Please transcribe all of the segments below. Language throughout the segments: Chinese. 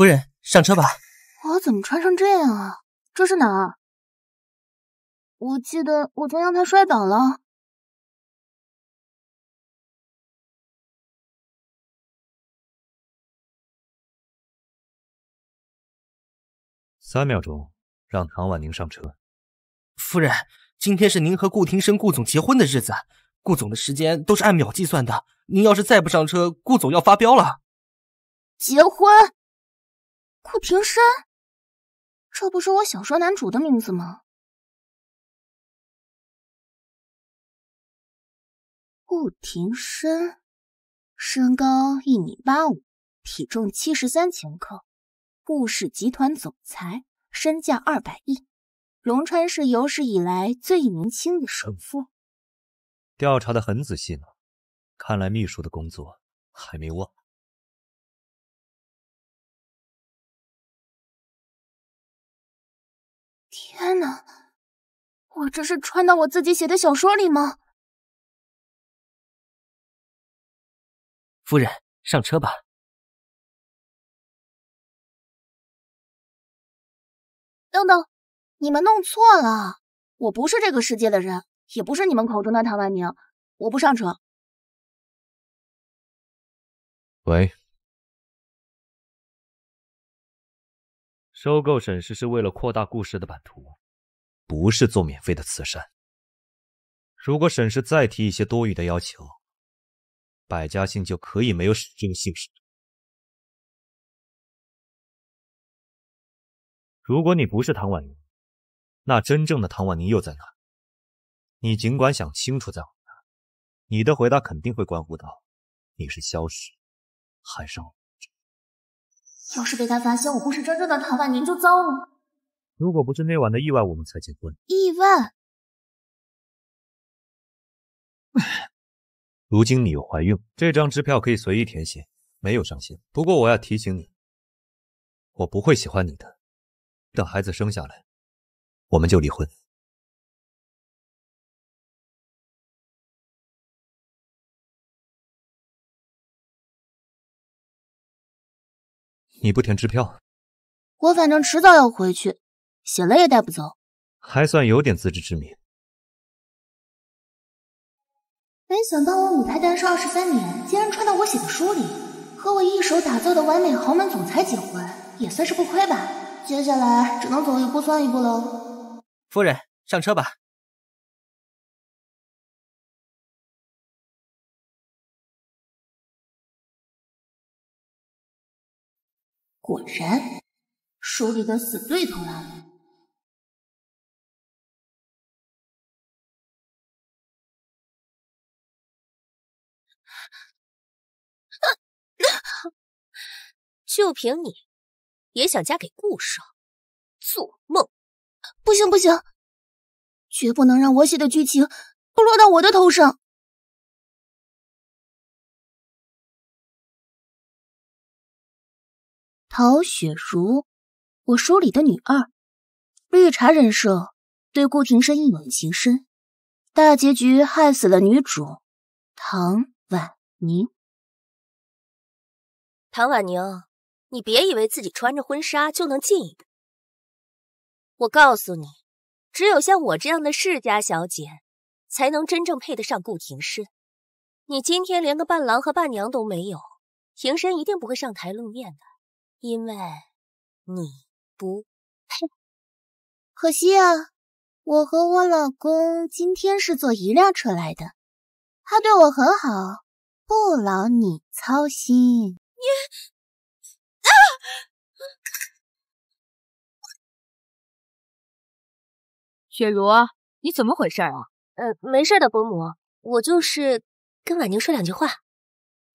夫人，上车吧。我怎么穿成这样啊？这是哪儿？我记得我从阳台摔倒了。三秒钟，让唐婉宁上车。夫人，今天是您和顾庭生顾总结婚的日子，顾总的时间都是按秒计算的。您要是再不上车，顾总要发飙了。结婚？顾廷生？这不是我小说男主的名字吗？顾廷生，身高一米八五，体重七十三千克。顾氏集团总裁，身价二百亿，龙川市有史以来最年轻的首富。调查的很仔细呢，看来秘书的工作还没忘。天哪，我这是穿到我自己写的小说里吗？夫人，上车吧。等等，你们弄错了，我不是这个世界的人，也不是你们口中的唐万宁，我不上车。喂，收购沈氏是为了扩大顾氏的版图，不是做免费的慈善。如果沈氏再提一些多余的要求，百家姓就可以没有沈这个姓氏。如果你不是唐婉宁，那真正的唐婉宁又在哪？你尽管想清楚再回答，你的回答肯定会关乎到你是消失还是活着。要是被他发现我不是真正的唐婉宁，就糟了。如果不是那晚的意外，我们才结婚。意外？如今你又怀孕，这张支票可以随意填写，没有上限。不过我要提醒你，我不会喜欢你的。等孩子生下来，我们就离婚。你不填支票，我反正迟早要回去，写了也带不走。还算有点自知之明。没想到我舞台单身二十三年，竟然穿到我写的书里，和我一手打造的完美豪门总裁结婚，也算是不亏吧。接下来只能走一步算一步喽。夫人，上车吧。果然，书里的死对头来了。就凭你！也想嫁给顾少？做梦！不行不行，绝不能让我写的剧情都落到我的头上。曹雪茹，我书里的女二，绿茶人设，对顾廷生一往情深，大结局害死了女主唐婉宁。唐婉宁。你别以为自己穿着婚纱就能进一步。我告诉你，只有像我这样的世家小姐，才能真正配得上顾廷深。你今天连个伴郎和伴娘都没有，廷深一定不会上台露面的，因为你不配。可惜啊，我和我老公今天是坐一辆车来的，他对我很好，不劳你操心。你。雪茹，你怎么回事啊？呃，没事的，伯母，我就是跟婉宁说两句话。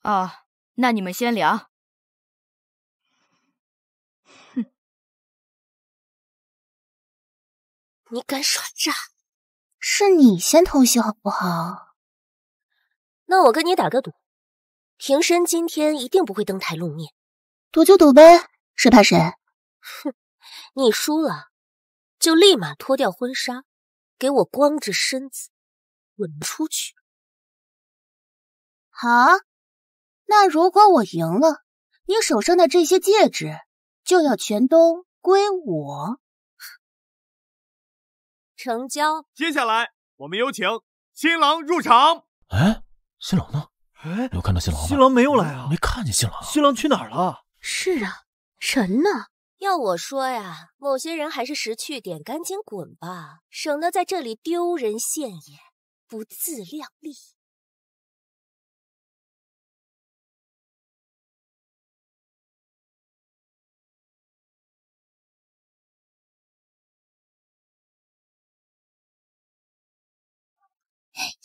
哦，那你们先聊。你敢耍诈？是你先偷袭好不好？那我跟你打个赌，庭深今天一定不会登台露面。赌就赌呗，谁怕谁？哼，你输了。就立马脱掉婚纱，给我光着身子滚出去！好，那如果我赢了，你手上的这些戒指就要全都归我。成交。接下来，我们有请新郎入场。哎，新郎呢？哎，有看到新郎吗？新郎没有来啊，没看见新郎。新郎去哪儿了？是啊，人呢？要我说呀，某些人还是识趣点，赶紧滚吧，省得在这里丢人现眼，不自量力。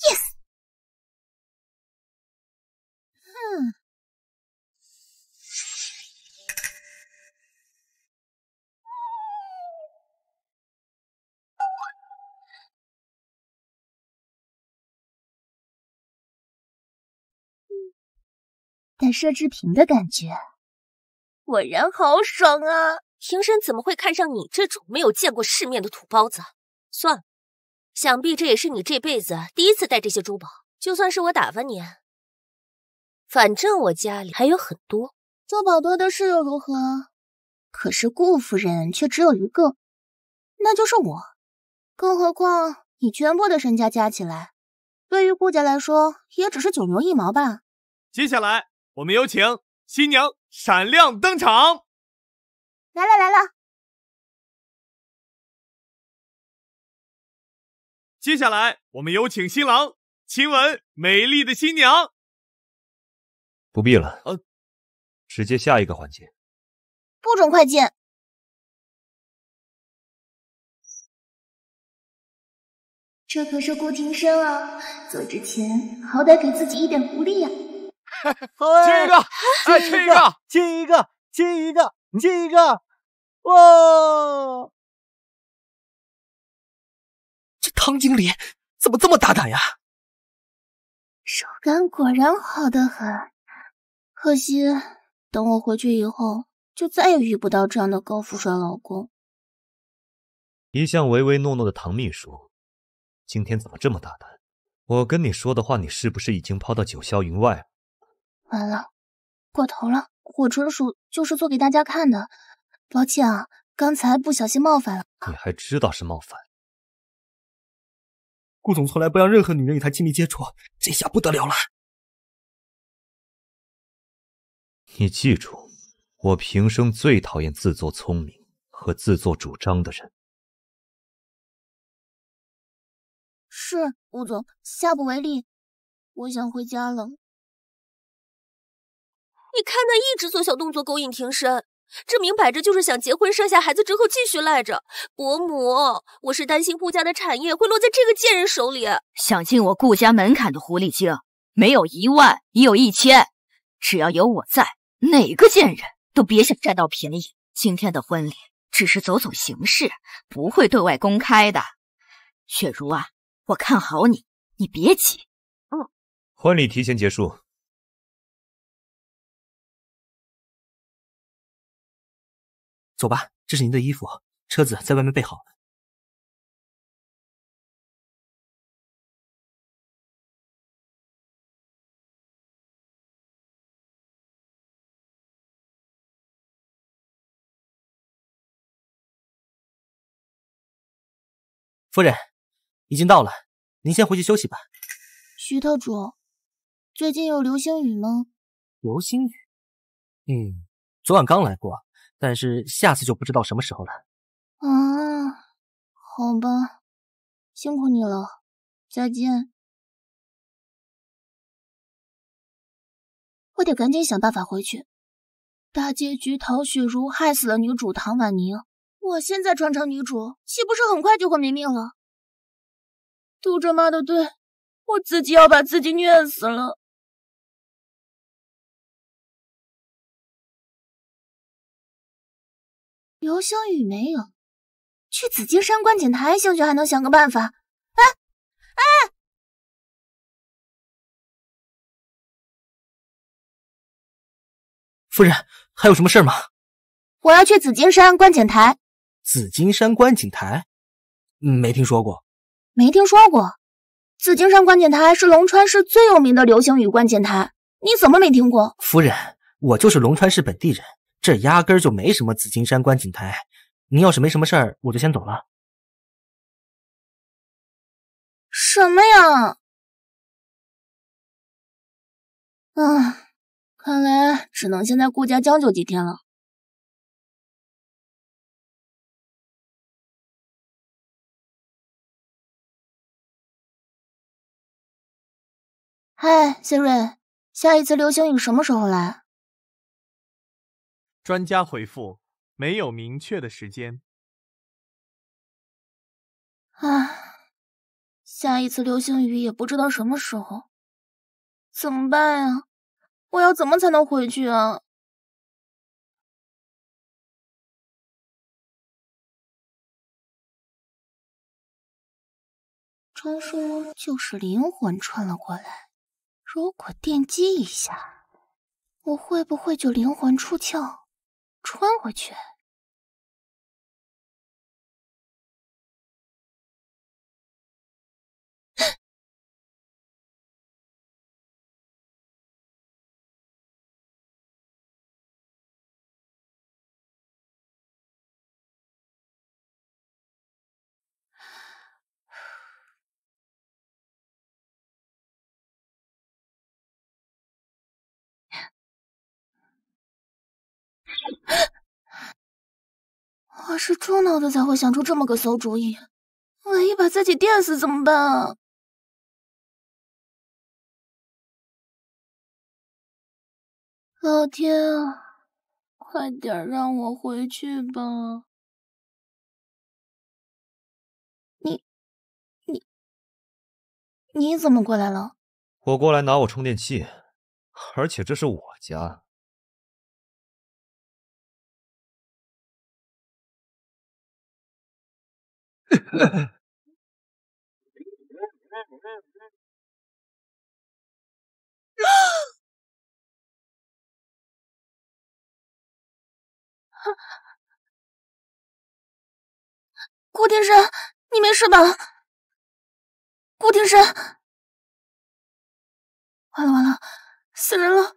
Yes。嗯。带奢侈品的感觉，果然好爽啊！庭深怎么会看上你这种没有见过世面的土包子？算了，想必这也是你这辈子第一次带这些珠宝。就算是我打发你，反正我家里还有很多珠宝多的是又如何？可是顾夫人却只有一个，那就是我。更何况你全部的身家加起来，对于顾家来说也只是九牛一毛吧。接下来。我们有请新娘闪亮登场！来了来了。接下来，我们有请新郎亲吻美丽的新娘。不必了，呃，直接下一个环节。不准快进！这可是顾庭生啊，走之前好歹给自己一点福利呀。亲一个，再亲一个，亲一个，亲一个，亲一个！哇！这唐经理怎么这么大胆呀？手感果然好得很，可惜等我回去以后，就再也遇不到这样的高富帅老公。一向唯唯诺诺的唐秘书，今天怎么这么大胆？我跟你说的话，你是不是已经抛到九霄云外了？完了，过头了！我纯属就是做给大家看的，抱歉啊，刚才不小心冒犯了。你还知道是冒犯？顾总从来不让任何女人与他亲密接触，这下不得了了。你记住，我平生最讨厌自作聪明和自作主张的人。是，顾总，下不为例。我想回家了。你看他一直做小动作勾引庭深，这明摆着就是想结婚生下孩子之后继续赖着。伯母，我是担心顾家的产业会落在这个贱人手里。想进我顾家门槛的狐狸精，没有一万也有一千，只要有我在，哪个贱人都别想占到便宜。今天的婚礼只是走走形式，不会对外公开的。雪茹啊，我看好你，你别急。嗯，婚礼提前结束。走吧，这是您的衣服，车子在外面备好了。夫人，已经到了，您先回去休息吧。徐特主，最近有流星雨吗？流星雨？嗯，昨晚刚来过。但是下次就不知道什么时候了。啊，好吧，辛苦你了，再见。我得赶紧想办法回去。大结局，陶雪茹害死了女主唐婉宁。我现在穿成女主，岂不是很快就会没命了？杜哲妈的对，我自己要把自己虐死了。流星雨没有，去紫金山观景台，兴许还能想个办法。哎哎，夫人，还有什么事吗？我要去紫金山观景台。紫金山观景台？没听说过。没听说过。紫金山观景台是龙川市最有名的流星雨观景台，你怎么没听过？夫人，我就是龙川市本地人。这压根就没什么紫金山观景台。您要是没什么事儿，我就先走了。什么呀？啊，看来只能先在顾家将就几天了。嗨，谢瑞，下一次流星雨什么时候来？专家回复：没有明确的时间。唉，下一次流星雨也不知道什么时候，怎么办呀？我要怎么才能回去啊？传说就是灵魂穿了过来。如果电击一下，我会不会就灵魂出窍，穿回去？我是猪脑子才会想出这么个馊主意，万一把自己电死怎么办啊？老天啊，快点让我回去吧！你、你、你怎么过来了？我过来拿我充电器，而且这是我家。顾庭深，你没事吧？顾庭深，完了完了，死人了！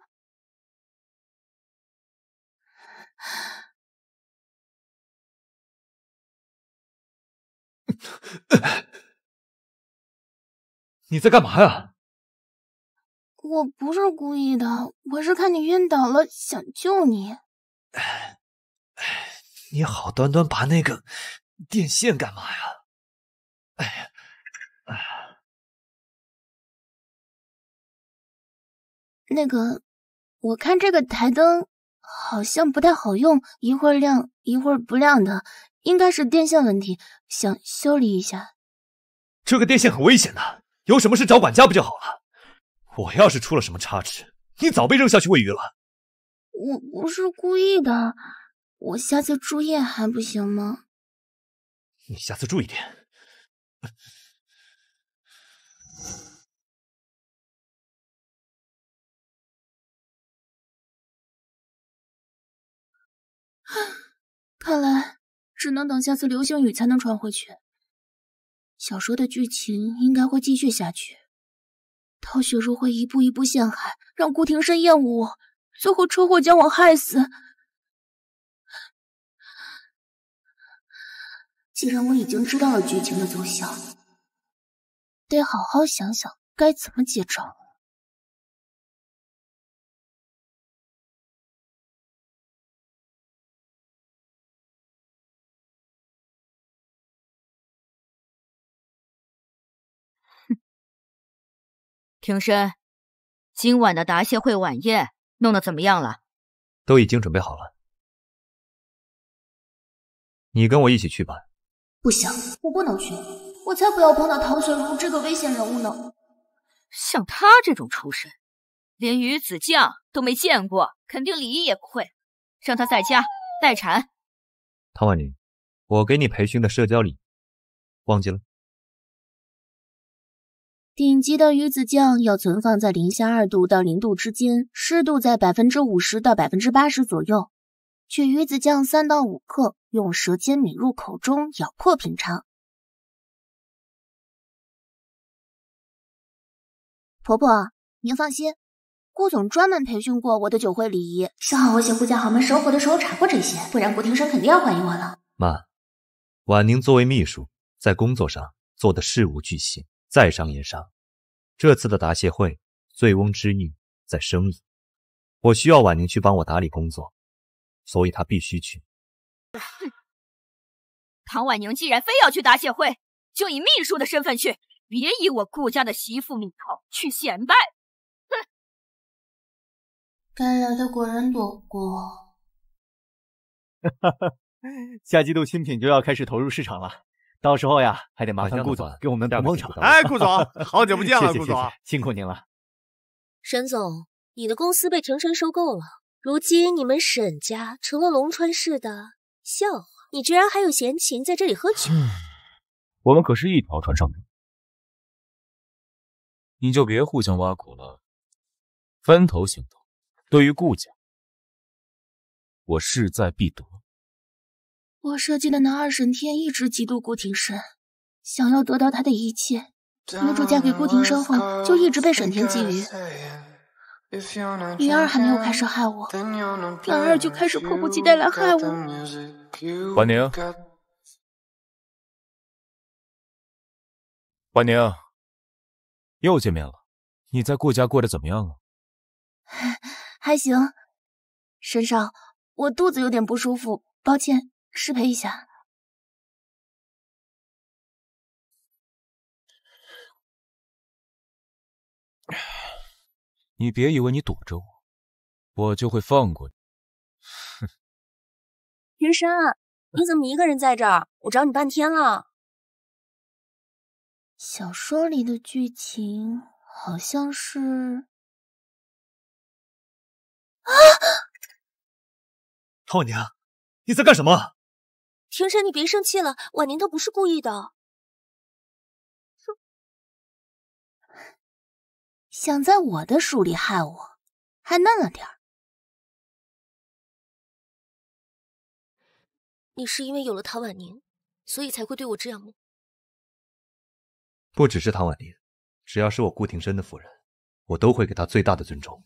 你在干嘛呀？我不是故意的，我是看你晕倒了，想救你。你好端端拔那个电线干嘛呀？哎呀，哎，那个，我看这个台灯好像不太好用，一会儿亮一会儿不亮的，应该是电线问题，想修理一下。这个电线很危险的，有什么事找管家不就好了？我要是出了什么差池，你早被扔下去喂鱼了。我不是故意的，我下次注意还不行吗？你下次注意点。看来只能等下次流星雨才能传回去。小说的剧情应该会继续下去，陶雪茹会一步一步陷害，让顾庭深厌恶我，最后车祸将我害死。既然我已经知道了剧情的走向，得好好想想该怎么接招。庭深，今晚的答谢会晚宴弄得怎么样了？都已经准备好了，你跟我一起去吧。不行，我不能去，我才不要碰到唐雪茹这个危险人物呢。像他这种出身，连鱼子酱都没见过，肯定礼仪也不会。让他在家待产。唐婉宁，我给你培训的社交礼，忘记了？顶级的鱼子酱要存放在零下二度到零度之间，湿度在百分之五十到百分之八十左右。取鱼子酱三到五克，用舌尖抿入口中，咬破品尝。婆婆，您放心，顾总专门培训过我的酒会礼仪，幸好我写顾家豪门生活的时候查过这些，不然顾庭生肯定要怀疑我了。妈，婉宁作为秘书，在工作上做的事无巨细，在商言商。这次的答谢会，醉翁之意在生意，我需要婉宁去帮我打理工作，所以她必须去。唐婉宁既然非要去答谢会，就以秘书的身份去，别以我顾家的媳妇名头去显摆。哼！该来的果然躲过。哈哈，下季度新品就要开始投入市场了，到时候呀，还得麻烦顾总给我们捧捧场。哎，顾总，好久不见了，顾总，辛苦您了。沈总，你的公司被庭生收购了，如今你们沈家成了龙川市的笑话。你居然还有闲情在这里喝酒？我们可是一条船上的，你就别互相挖苦了，分头行动。对于顾家，我势在必得。我设计的男二审天一直嫉妒顾庭深，想要得到他的一切。女主嫁给顾庭生后，就一直被沈天觊觎。云儿还没有开始害我，兰儿就开始迫不及待来害我。婉宁，婉宁，又见面了。你在顾家过得怎么样啊？还行，沈少，我肚子有点不舒服，抱歉，失陪一下。你别以为你躲着我，我就会放过你。云深，你怎么一个人在这儿？我找你半天了。小说里的剧情好像是……啊！唐婉宁，你在干什么？庭深，你别生气了，婉宁她不是故意的。想在我的书里害我，还嫩了点儿。你是因为有了唐婉宁，所以才会对我这样吗？不只是唐婉宁，只要是我顾庭深的夫人，我都会给她最大的尊重。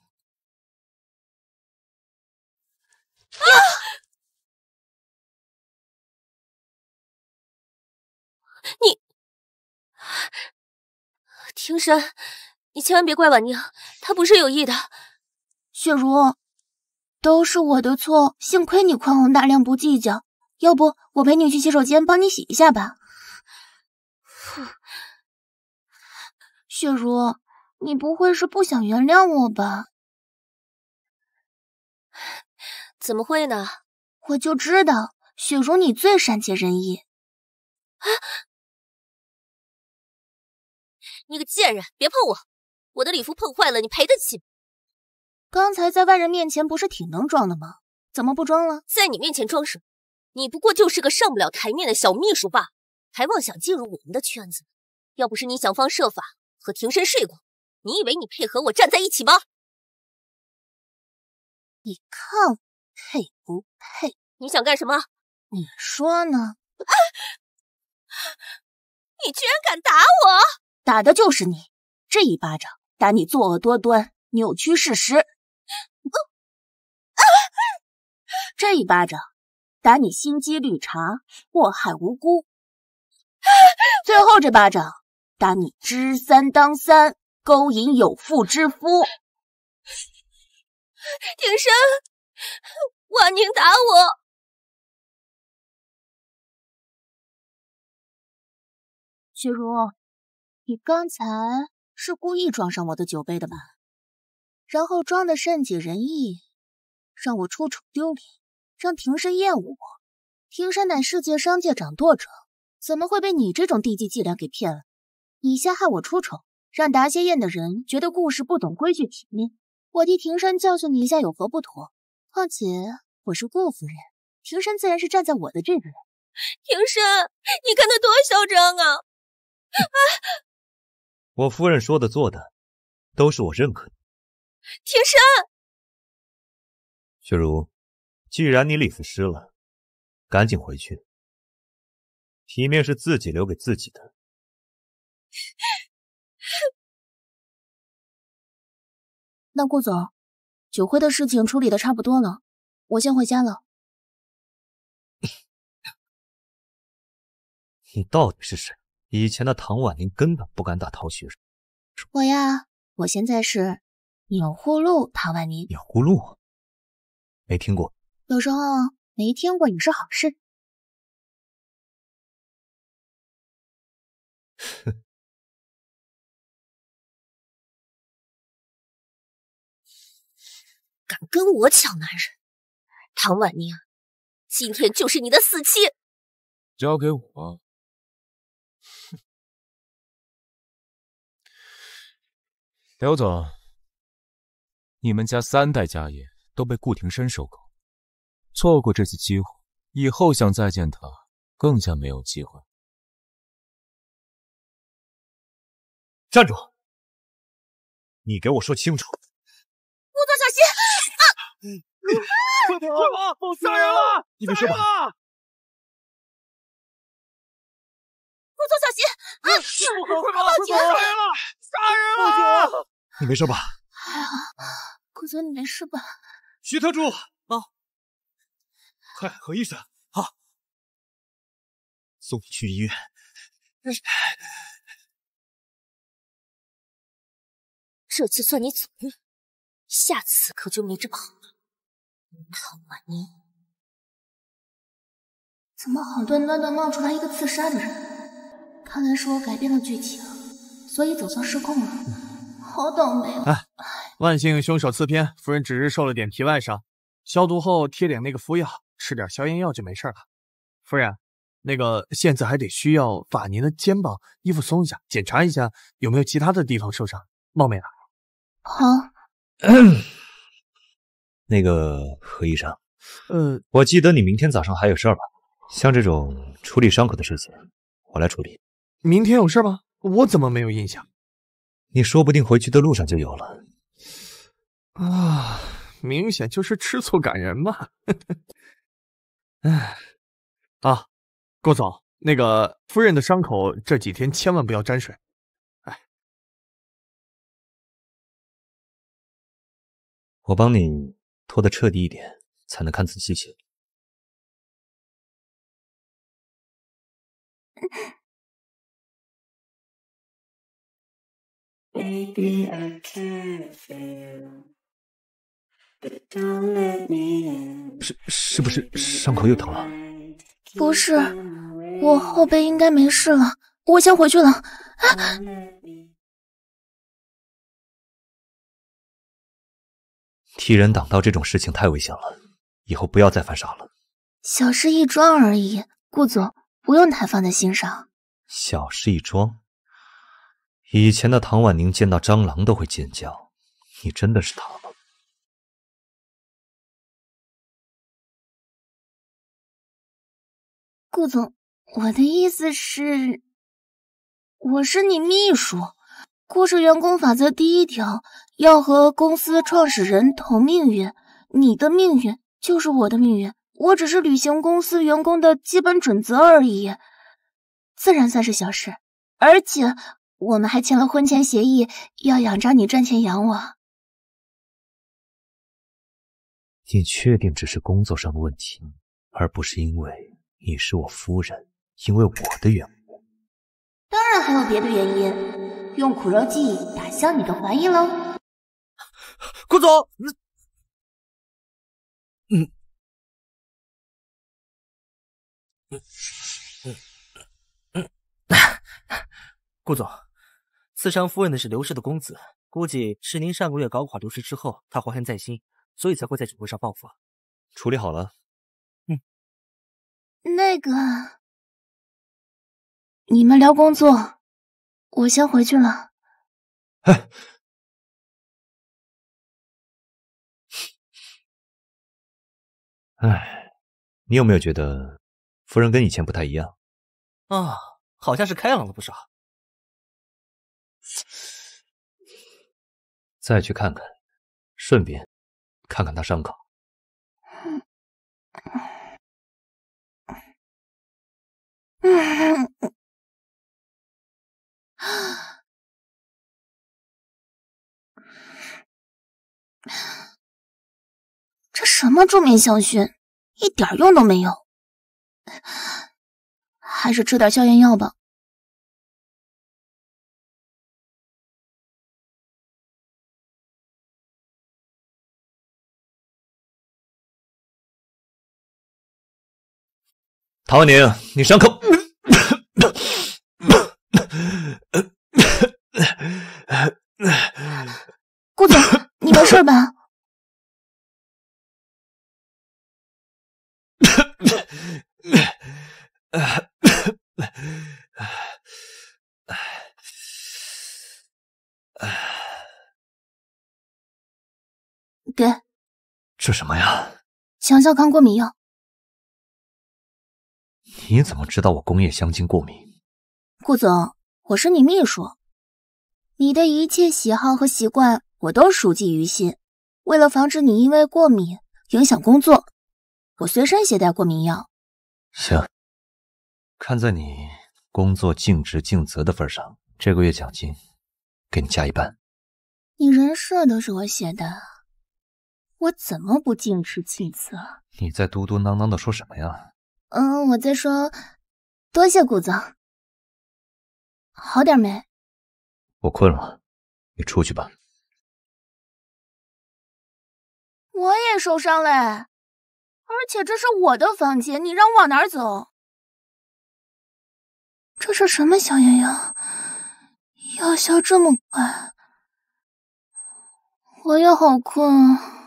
你，庭深，你千万别怪婉宁，她不是有意的。雪茹，都是我的错，幸亏你宽宏大量，不计较。要不我陪你去洗手间帮你洗一下吧。雪茹，你不会是不想原谅我吧？怎么会呢？我就知道雪茹你最善解人意。你个贱人，别碰我！我的礼服碰坏了，你赔得起？刚才在外人面前不是挺能装的吗？怎么不装了？在你面前装什么？你不过就是个上不了台面的小秘书罢了，还妄想进入我们的圈子。要不是你想方设法和庭深睡过，你以为你配和我站在一起吗？你看配不配？你想干什么？你说呢？你居然敢打我！打的就是你！这一巴掌打你作恶多端、扭曲事实。这一巴掌。打你心机绿茶，祸害无辜。最后这巴掌打你知三当三，勾引有妇之夫。庭深，婉宁打我。雪茹，你刚才是故意撞上我的酒杯的吧？然后装的善解人意，让我出丑丢脸。让庭深厌恶我，庭深乃世界商界掌舵者，怎么会被你这种低级伎俩给骗了？你先害我出丑，让答谢宴的人觉得顾氏不懂规矩体面，我替庭深教训你一下有何不妥？况且我是顾夫人，庭深自然是站在我的这边。庭深，你看他多嚣张啊！啊！我夫人说的做的，都是我认可的。庭深，雪茹。既然你礼服湿了，赶紧回去。体面是自己留给自己的。那顾总，酒会的事情处理的差不多了，我先回家了。你到底是谁？以前的唐婉宁根本不敢打陶学生。我呀，我现在是钮祜禄唐婉宁。钮祜禄，没听过。有时候没听过也是好事。哼。敢跟我抢男人，唐婉宁，今天就是你的死期！交给我。刘总，你们家三代家业都被顾廷深收购，错过这次机会，以后想再见他更加没有机会。站住！你给我说清楚！顾总，小心！快跑！快跑！杀人了！你没事吧。顾总，小心！啊！快跑！快跑！杀人了！杀人了！你没事吧？还好，顾总，你没事吧？徐特助，啊！快，何医生，好，送你去医院。这次算你走运，下次可就没这么好了。唐婉妮，怎么好端端的冒出来一个自杀的人？看来是我改变了剧情，所以走向失控了。好倒霉啊！哎，万幸凶手刺偏，夫人只是受了点皮外伤，消毒后贴点那个敷药，吃点消炎药就没事了。夫人，那个现在还得需要把您的肩膀衣服松一下，检查一下有没有其他的地方受伤。冒昧了。好，那个何医生，呃，我记得你明天早上还有事儿吧？像这种处理伤口的事情，我来处理。明天有事吗？我怎么没有印象？你说不定回去的路上就有了。啊，明显就是吃醋感人嘛。哎，啊，郭总，那个夫人的伤口这几天千万不要沾水。哎我帮你拖得彻底一点，才能看仔细些。是是不是伤口又疼了？不是，我后背应该没事了，我先回去了。啊替人挡刀这种事情太危险了，以后不要再犯傻了。小事一桩而已，顾总不用太放在心上。小事一桩？以前的唐婉宁见到蟑螂都会尖叫，你真的是他吗？顾总，我的意思是，我是你秘书。顾氏员工法则第一条，要和公司创始人同命运。你的命运就是我的命运，我只是履行公司员工的基本准则而已，自然算是小事。而且我们还签了婚前协议，要养着你赚钱养我。你确定只是工作上的问题，而不是因为你是我夫人，因为我的缘故？当然还有别的原因。用苦肉计打消你的怀疑喽，顾总，嗯，嗯，嗯，嗯，顾总，刺伤夫人的是刘氏的公子，估计是您上个月搞垮刘氏之后，他怀恨在心，所以才会在酒会上报复。处理好了，嗯，那个，你们聊工作。我先回去了。哎，哎，你有没有觉得夫人跟以前不太一样？啊，好像是开朗了不少。再去看看，顺便看看他伤口。这什么助眠香薰，一点用都没有。还是吃点消炎药吧。唐婉宁，你伤口。顾总，你没事吧？给，这什么呀？强效抗过敏药。你怎么知道我工业香精过敏？顾总，我是你秘书，你的一切喜好和习惯我都熟记于心。为了防止你因为过敏影响工作，我随身携带过敏药。行，看在你工作尽职尽责的份上，这个月奖金给你加一半。你人设都是我写的，我怎么不尽职尽责？你在嘟嘟囔囔的说什么呀？嗯，我在说，多谢谷子。好点没？我困了，你出去吧。我也受伤了，而且这是我的房间，你让我往哪儿走？这是什么消炎药？药效这么快，我也好困。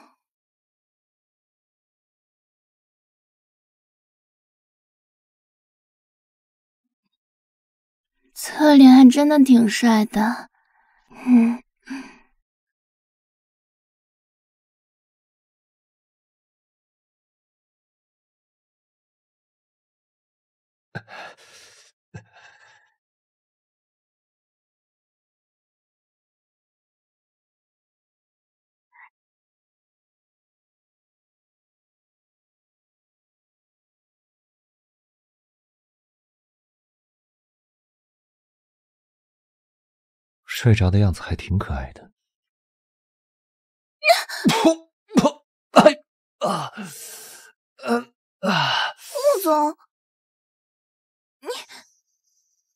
侧脸还真的挺帅的，嗯。睡着的样子还挺可爱的。噗噗，哎啊，嗯啊！陆总，你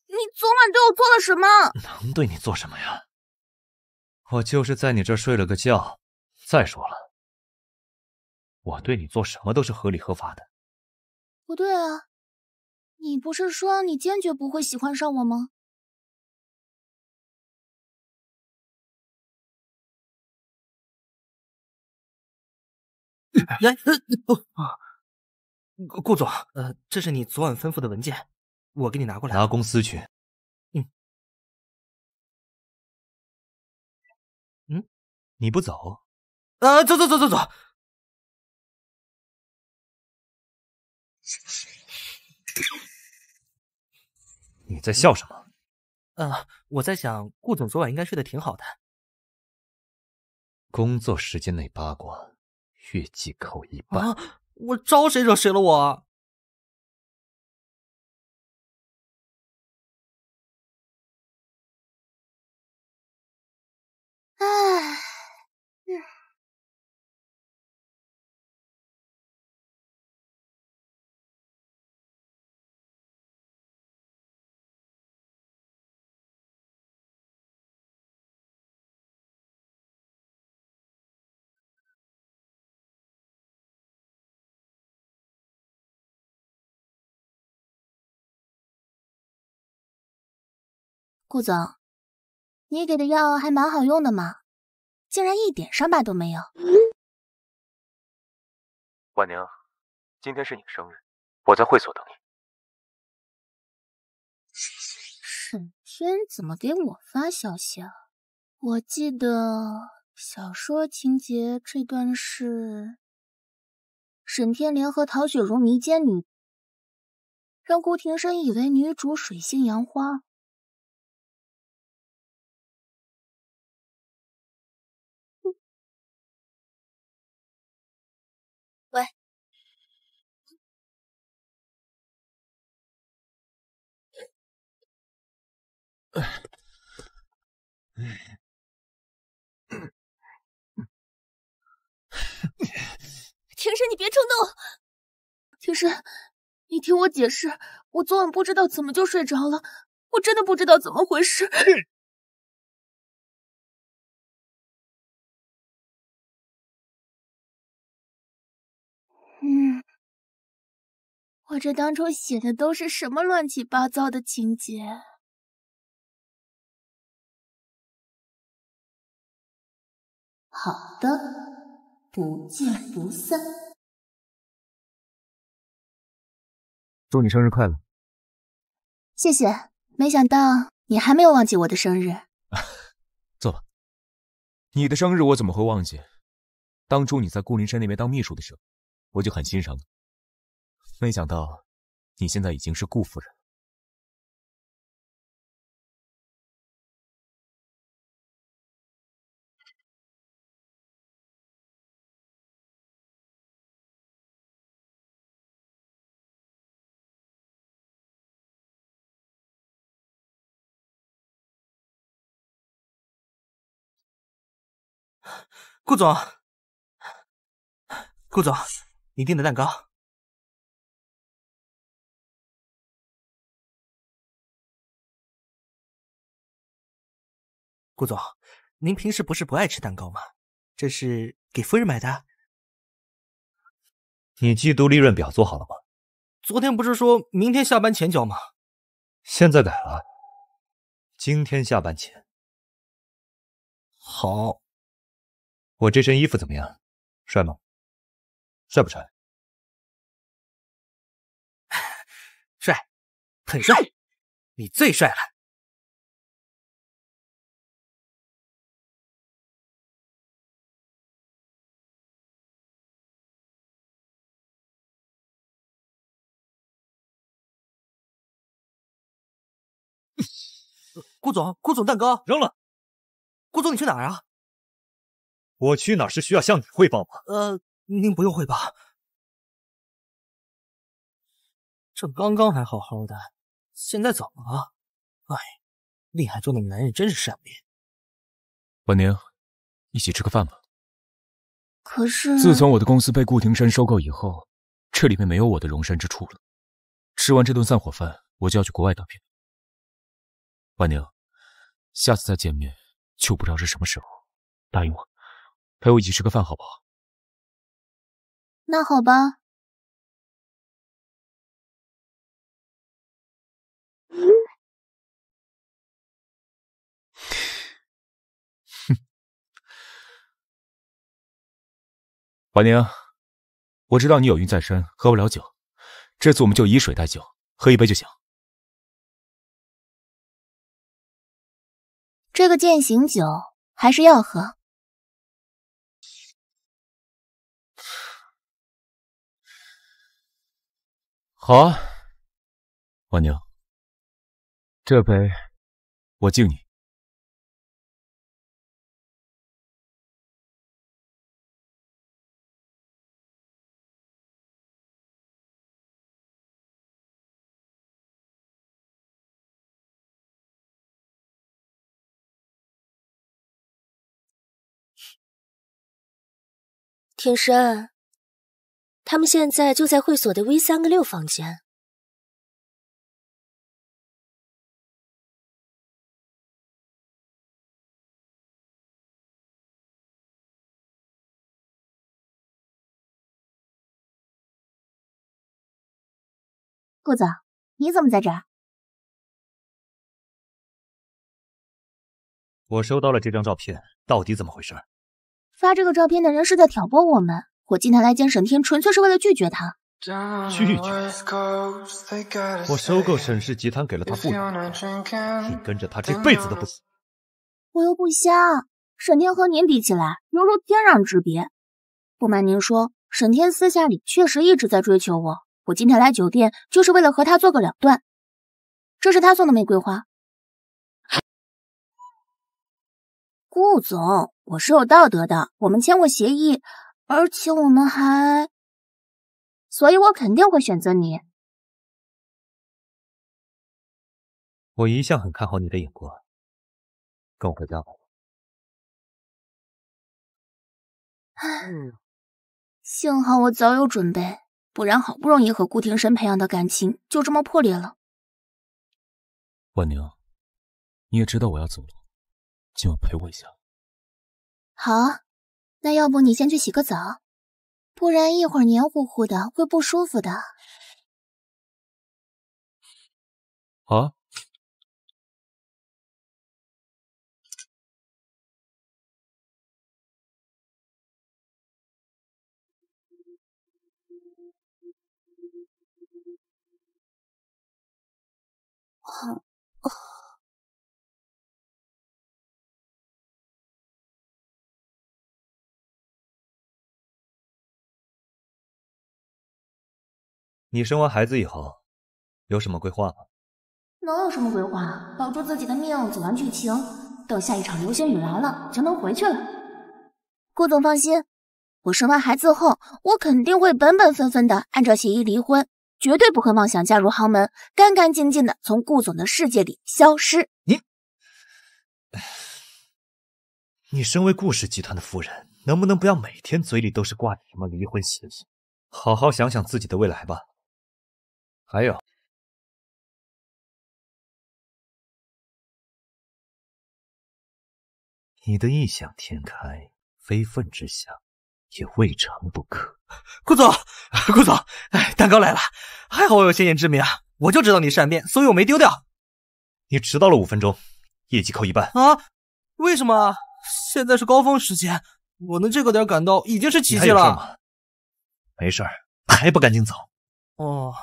你昨晚对我做了什么？能对你做什么呀？我就是在你这睡了个觉。再说了，我对你做什么都是合理合法的。不对啊，你不是说你坚决不会喜欢上我吗？哎，顾顾总，呃，这是你昨晚吩咐的文件，我给你拿过来。拿公司去。嗯。嗯，你不走？啊，走走走走走。你在笑什么？啊，我在想，顾总昨晚应该睡得挺好的。工作时间内八卦。月季口一半，我招谁惹谁了？我，顾总，你给的药还蛮好用的嘛，竟然一点伤疤都没有。婉宁，今天是你生日，我在会所等你。沈轩怎么给我发消息啊？我记得小说情节这段是沈天莲和陶雪茹迷奸女，让顾庭深以为女主水性杨花。庭深，你别冲动！庭深，你听我解释，我昨晚不知道怎么就睡着了，我真的不知道怎么回事。嗯，我这当初写的都是什么乱七八糟的情节？好的，不见不散。祝你生日快乐！谢谢。没想到你还没有忘记我的生日。坐吧。你的生日我怎么会忘记？当初你在顾林山那边当秘书的时候，我就很欣赏你。没想到你现在已经是顾夫人。顾总，顾总，您订的蛋糕。顾总，您平时不是不爱吃蛋糕吗？这是给夫人买的。你季度利润表做好了吗？昨天不是说明天下班前交吗？现在改了，今天下班前。好。我这身衣服怎么样？帅吗？帅不帅？帅，很帅，你最帅了。顾总，顾总，蛋糕扔了。顾总，你去哪儿啊？我去哪是需要向你汇报吗？呃，您不用汇报。这刚刚还好好的，现在怎么了？哎，厉害中的男人真是善变。婉宁，一起吃个饭吧。可是，自从我的公司被顾庭山收购以后，这里面没有我的容身之处了。吃完这顿散伙饭，我就要去国外打拼。婉宁，下次再见面就不知道是什么时候，答应我。陪我一起吃个饭，好不好？那好吧。哼，婉宁，我知道你有孕在身，喝不了酒。这次我们就以水代酒，喝一杯就行。这个践行酒还是要喝。好啊，婉宁，这杯我敬你。天深。他们现在就在会所的 V 三个六房间。顾总，你怎么在这儿？我收到了这张照片，到底怎么回事？发这个照片的人是在挑拨我们。我今天来见沈天，纯粹是为了拒绝他。拒绝？我收购沈氏集团给了他不少，你跟着他这辈子都不死。我又不瞎，沈天和您比起来，犹如天壤之别。不瞒您说，沈天私下里确实一直在追求我。我今天来酒店，就是为了和他做个了断。这是他送的玫瑰花。顾总，我是有道德的，我们签过协议。而且我们还，所以我肯定会选择你。我一向很看好你的眼光，跟我回家吧。幸好我早有准备，不然好不容易和顾庭深培养的感情就这么破裂了。婉宁，你也知道我要走了，今晚陪我一下。好，那要不你先去洗个澡，不然一会儿黏糊糊的会不舒服的。好。好，你生完孩子以后有什么规划吗？能有什么规划？保住自己的命，走完剧情，等下一场流星雨来了就能回去了。顾总放心，我生完孩子后，我肯定会本本分分的按照协议离婚。绝对不会妄想嫁入豪门，干干净净的从顾总的世界里消失。你，你身为顾氏集团的夫人，能不能不要每天嘴里都是挂着什么离婚协议？好好想想自己的未来吧。还有，你的异想天开，非分之想。也未尝不可，顾总，顾总，哎，蛋糕来了，还好我有先见之明啊，我就知道你善变，所以我没丢掉。你迟到了五分钟，业绩扣一半啊？为什么？现在是高峰时间，我能这个点赶到已经是奇迹了。没事儿，还不赶紧走？哦，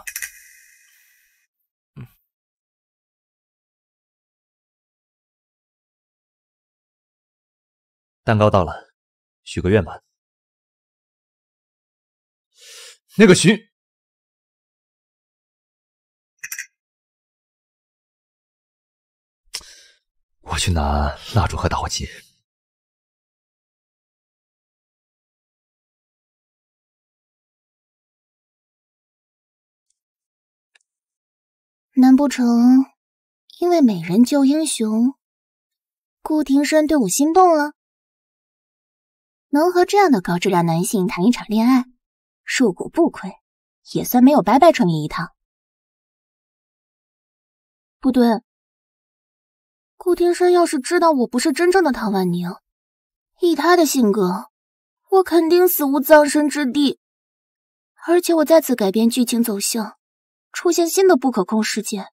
蛋糕到了，许个愿吧。那个徐，我去拿蜡烛和打火机。难不成因为美人救英雄，顾庭深对我心动了？能和这样的高质量男性谈一场恋爱？入股不亏，也算没有白白穿越一趟。不对，顾天山要是知道我不是真正的唐婉宁，以他的性格，我肯定死无葬身之地。而且我再次改变剧情走向，出现新的不可控事件，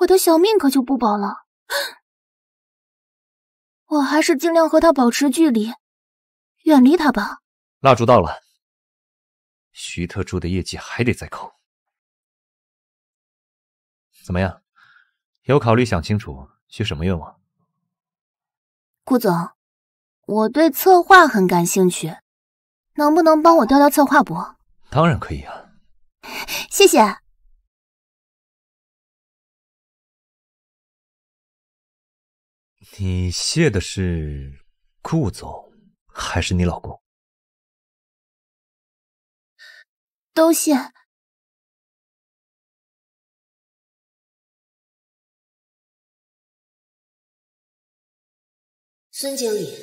我的小命可就不保了。我还是尽量和他保持距离，远离他吧。蜡烛到了。徐特助的业绩还得再扣，怎么样？有考虑想清楚许什么愿望？顾总，我对策划很感兴趣，能不能帮我调调策划部？当然可以啊，谢谢。你谢的是顾总还是你老公？都谢。孙经理，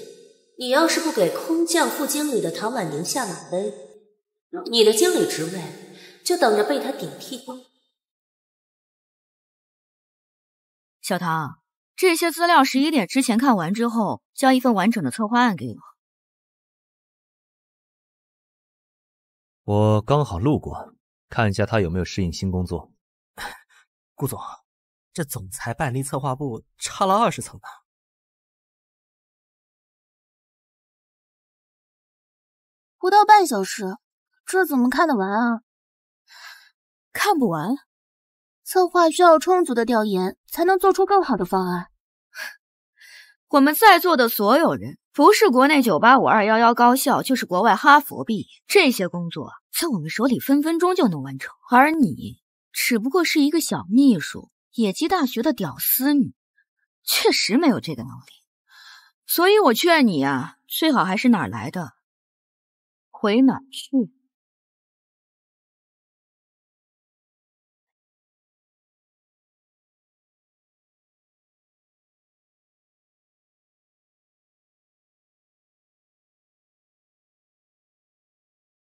你要是不给空降副经理的唐婉宁下马威，你的经理职位就等着被他顶替。小唐，这些资料十一点之前看完之后，交一份完整的策划案给我。我刚好路过，看一下他有没有适应新工作。顾总，这总裁办离策划部差了二十层呢。不到半小时，这怎么看得完啊？看不完。策划需要充足的调研，才能做出更好的方案。我们在座的所有人。不是国内九八五二幺幺高校，就是国外哈佛毕业，这些工作在我们手里分分钟就能完成。而你只不过是一个小秘书，野鸡大学的屌丝女，确实没有这个能力。所以我劝你呀，最好还是哪儿来的回哪儿去。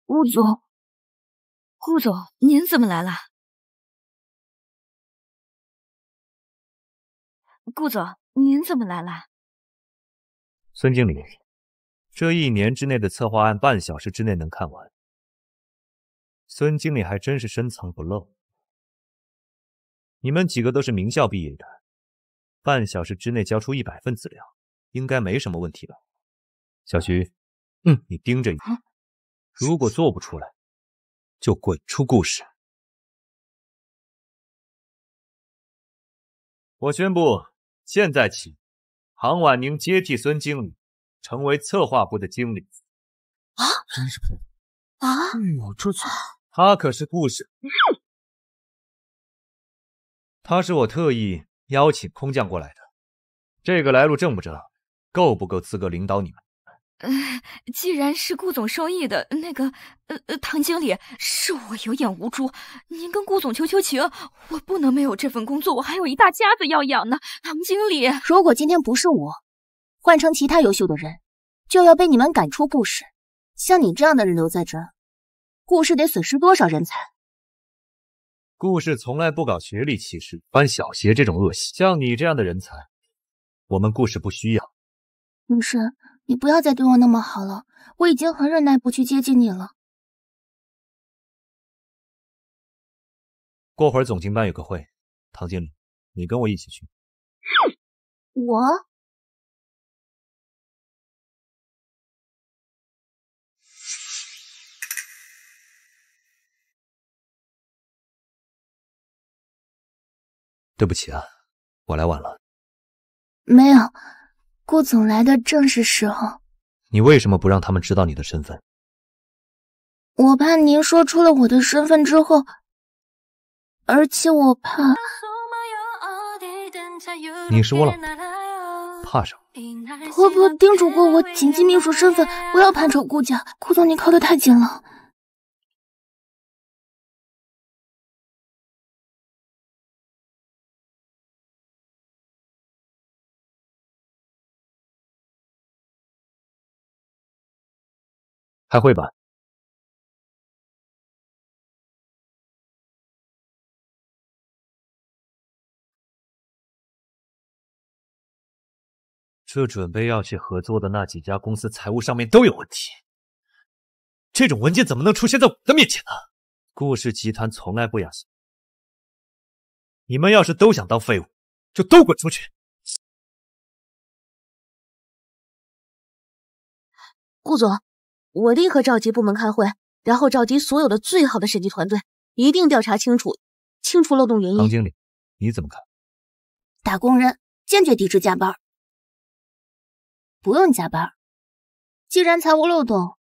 顾总，顾总，您怎么来了？顾总，您怎么来了？孙经理，这一年之内的策划案，半小时之内能看完。孙经理还真是深藏不露。你们几个都是名校毕业的，半小时之内交出一百份资料，应该没什么问题吧？小徐，嗯，你盯着一点，如果做不出来，就滚出故事。我宣布，现在起，唐婉宁接替孙经理，成为策划部的经理。啊，真是佩服啊！哎呦，这次他可是故事，他是我特意邀请空降过来的，这个来路正不正，够不够资格领导你们？呃，既然是顾总授意的，那个，呃呃，唐经理，是我有眼无珠，您跟顾总求求情，我不能没有这份工作，我还有一大家子要养呢。唐经理，如果今天不是我，换成其他优秀的人，就要被你们赶出顾氏。像你这样的人留在这儿，顾氏得损失多少人才？顾氏从来不搞学历歧视，穿小鞋这种恶习。像你这样的人才，我们顾氏不需要。女神。你不要再对我那么好了，我已经很忍耐不去接近你了。过会儿总经办有个会，唐经理，你跟我一起去。我？对不起啊，我来晚了。没有。顾总来的正是时候。你为什么不让他们知道你的身份？我怕您说出了我的身份之后，而且我怕。你说了，怕什么？婆婆叮嘱过我，谨记秘书身份，不要攀扯顾家。顾总，你靠得太紧了。开会吧。这准备要去合作的那几家公司财务上面都有问题，这种文件怎么能出现在我的面前呢？顾氏集团从来不压线，你们要是都想当废物，就都滚出去！顾总。我立刻召集部门开会，然后召集所有的最好的审计团队，一定调查清楚，清除漏洞原因。唐经理，你怎么看？打工人坚决抵制加班，不用加班。既然财务漏洞，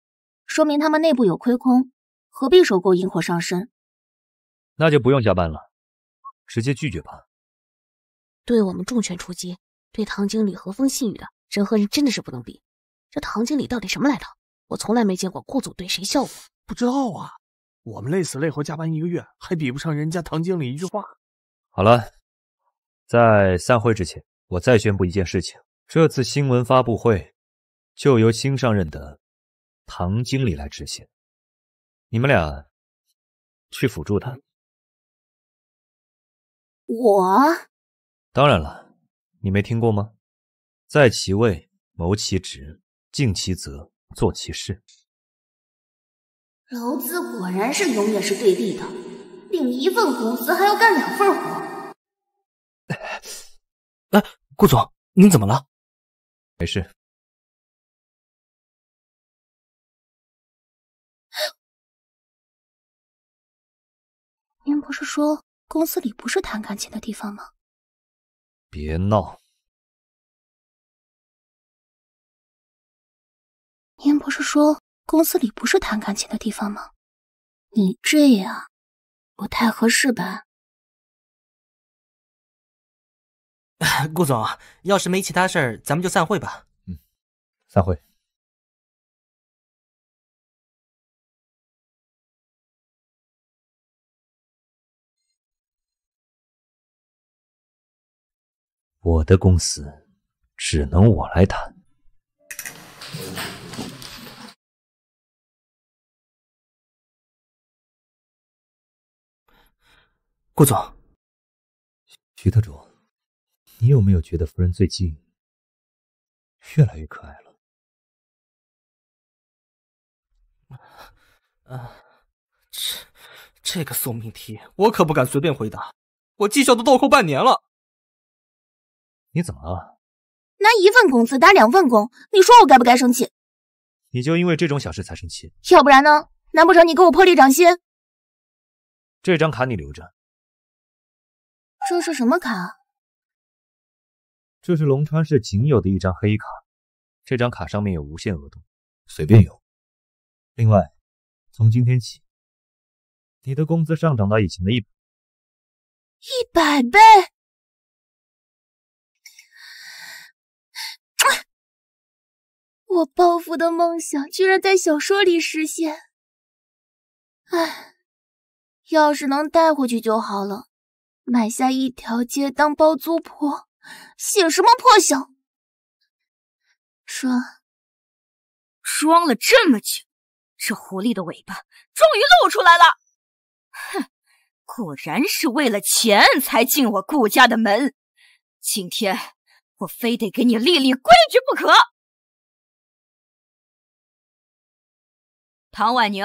说明他们内部有亏空，何必收购引火上身？那就不用加班了，直接拒绝吧。对我们重拳出击，对唐经理和风细雨的人和人真的是不能比。这唐经理到底什么来头？我从来没见过顾总对谁笑过，不知道啊。我们累死累活加班一个月，还比不上人家唐经理一句话。好了，在散会之前，我再宣布一件事情：这次新闻发布会就由新上任的唐经理来执行，你们俩去辅助他。我？当然了，你没听过吗？在其位，谋其职，尽其责。做起事，劳资果然是永远是对立的，领一份工资还要干两份活。哎，顾总，您怎么了？没事。您不是说公司里不是谈感情的地方吗？别闹。您不是说公司里不是谈感情的地方吗？你这样不太合适吧？顾总，要是没其他事儿，咱们就散会吧。嗯，散会。我的公司只能我来谈。顾总，徐特助，你有没有觉得夫人最近越来越可爱了？啊，这这个送命题，我可不敢随便回答。我绩效都倒扣半年了。你怎么了？拿一份工资打两份工，你说我该不该生气？你就因为这种小事才生气？要不然呢？难不成你给我破例涨薪？这张卡你留着。这是什么卡？这是龙川市仅有的一张黑卡，这张卡上面有无限额度，随便用。另外，从今天起，你的工资上涨到以前的一百一百倍。我报复的梦想居然在小说里实现，唉，要是能带回去就好了。买下一条街当包租婆，写什么破小说？装了这么久，这狐狸的尾巴终于露出来了。哼，果然是为了钱才进我顾家的门。今天我非得给你立立规矩不可。唐婉宁，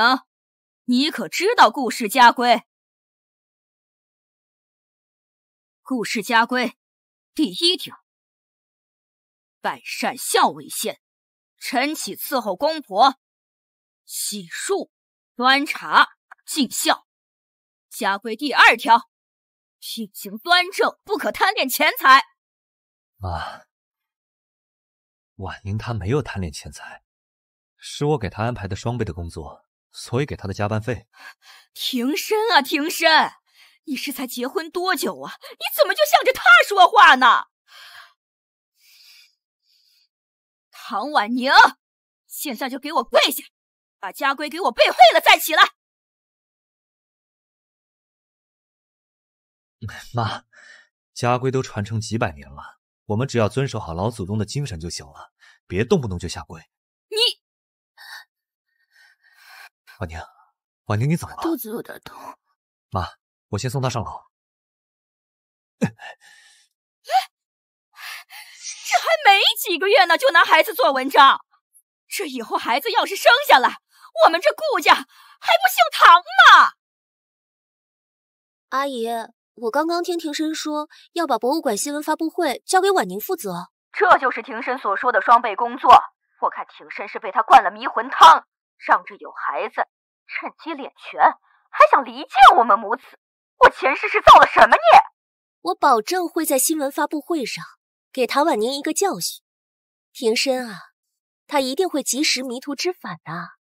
你可知道顾氏家规？顾氏家规第一条：百善孝为先，晨起伺候公婆，洗漱、端茶、尽孝。家规第二条：品行端正，不可贪恋钱财。妈，婉宁她没有贪恋钱财。是我给她安排的双倍的工作，所以给她的加班费。庭深啊，庭深，你是才结婚多久啊？你怎么就向着他说话呢？唐婉宁，现在就给我跪下，把家规给我背会了再起来。妈，家规都传承几百年了，我们只要遵守好老祖宗的精神就行了，别动不动就下跪。你。婉宁，婉宁，你怎么了？肚子有点痛。妈，我先送他上楼。这还没几个月呢，就拿孩子做文章。这以后孩子要是生下来，我们这顾家还不姓唐吗？阿姨，我刚刚听庭深说要把博物馆新闻发布会交给婉宁负责，这就是庭深所说的双倍工作。我看庭深是被他灌了迷魂汤。仗着有孩子，趁机敛权，还想离间我们母子。我前世是造了什么孽？我保证会在新闻发布会上给唐婉宁一个教训。庭深啊，他一定会及时迷途知返的。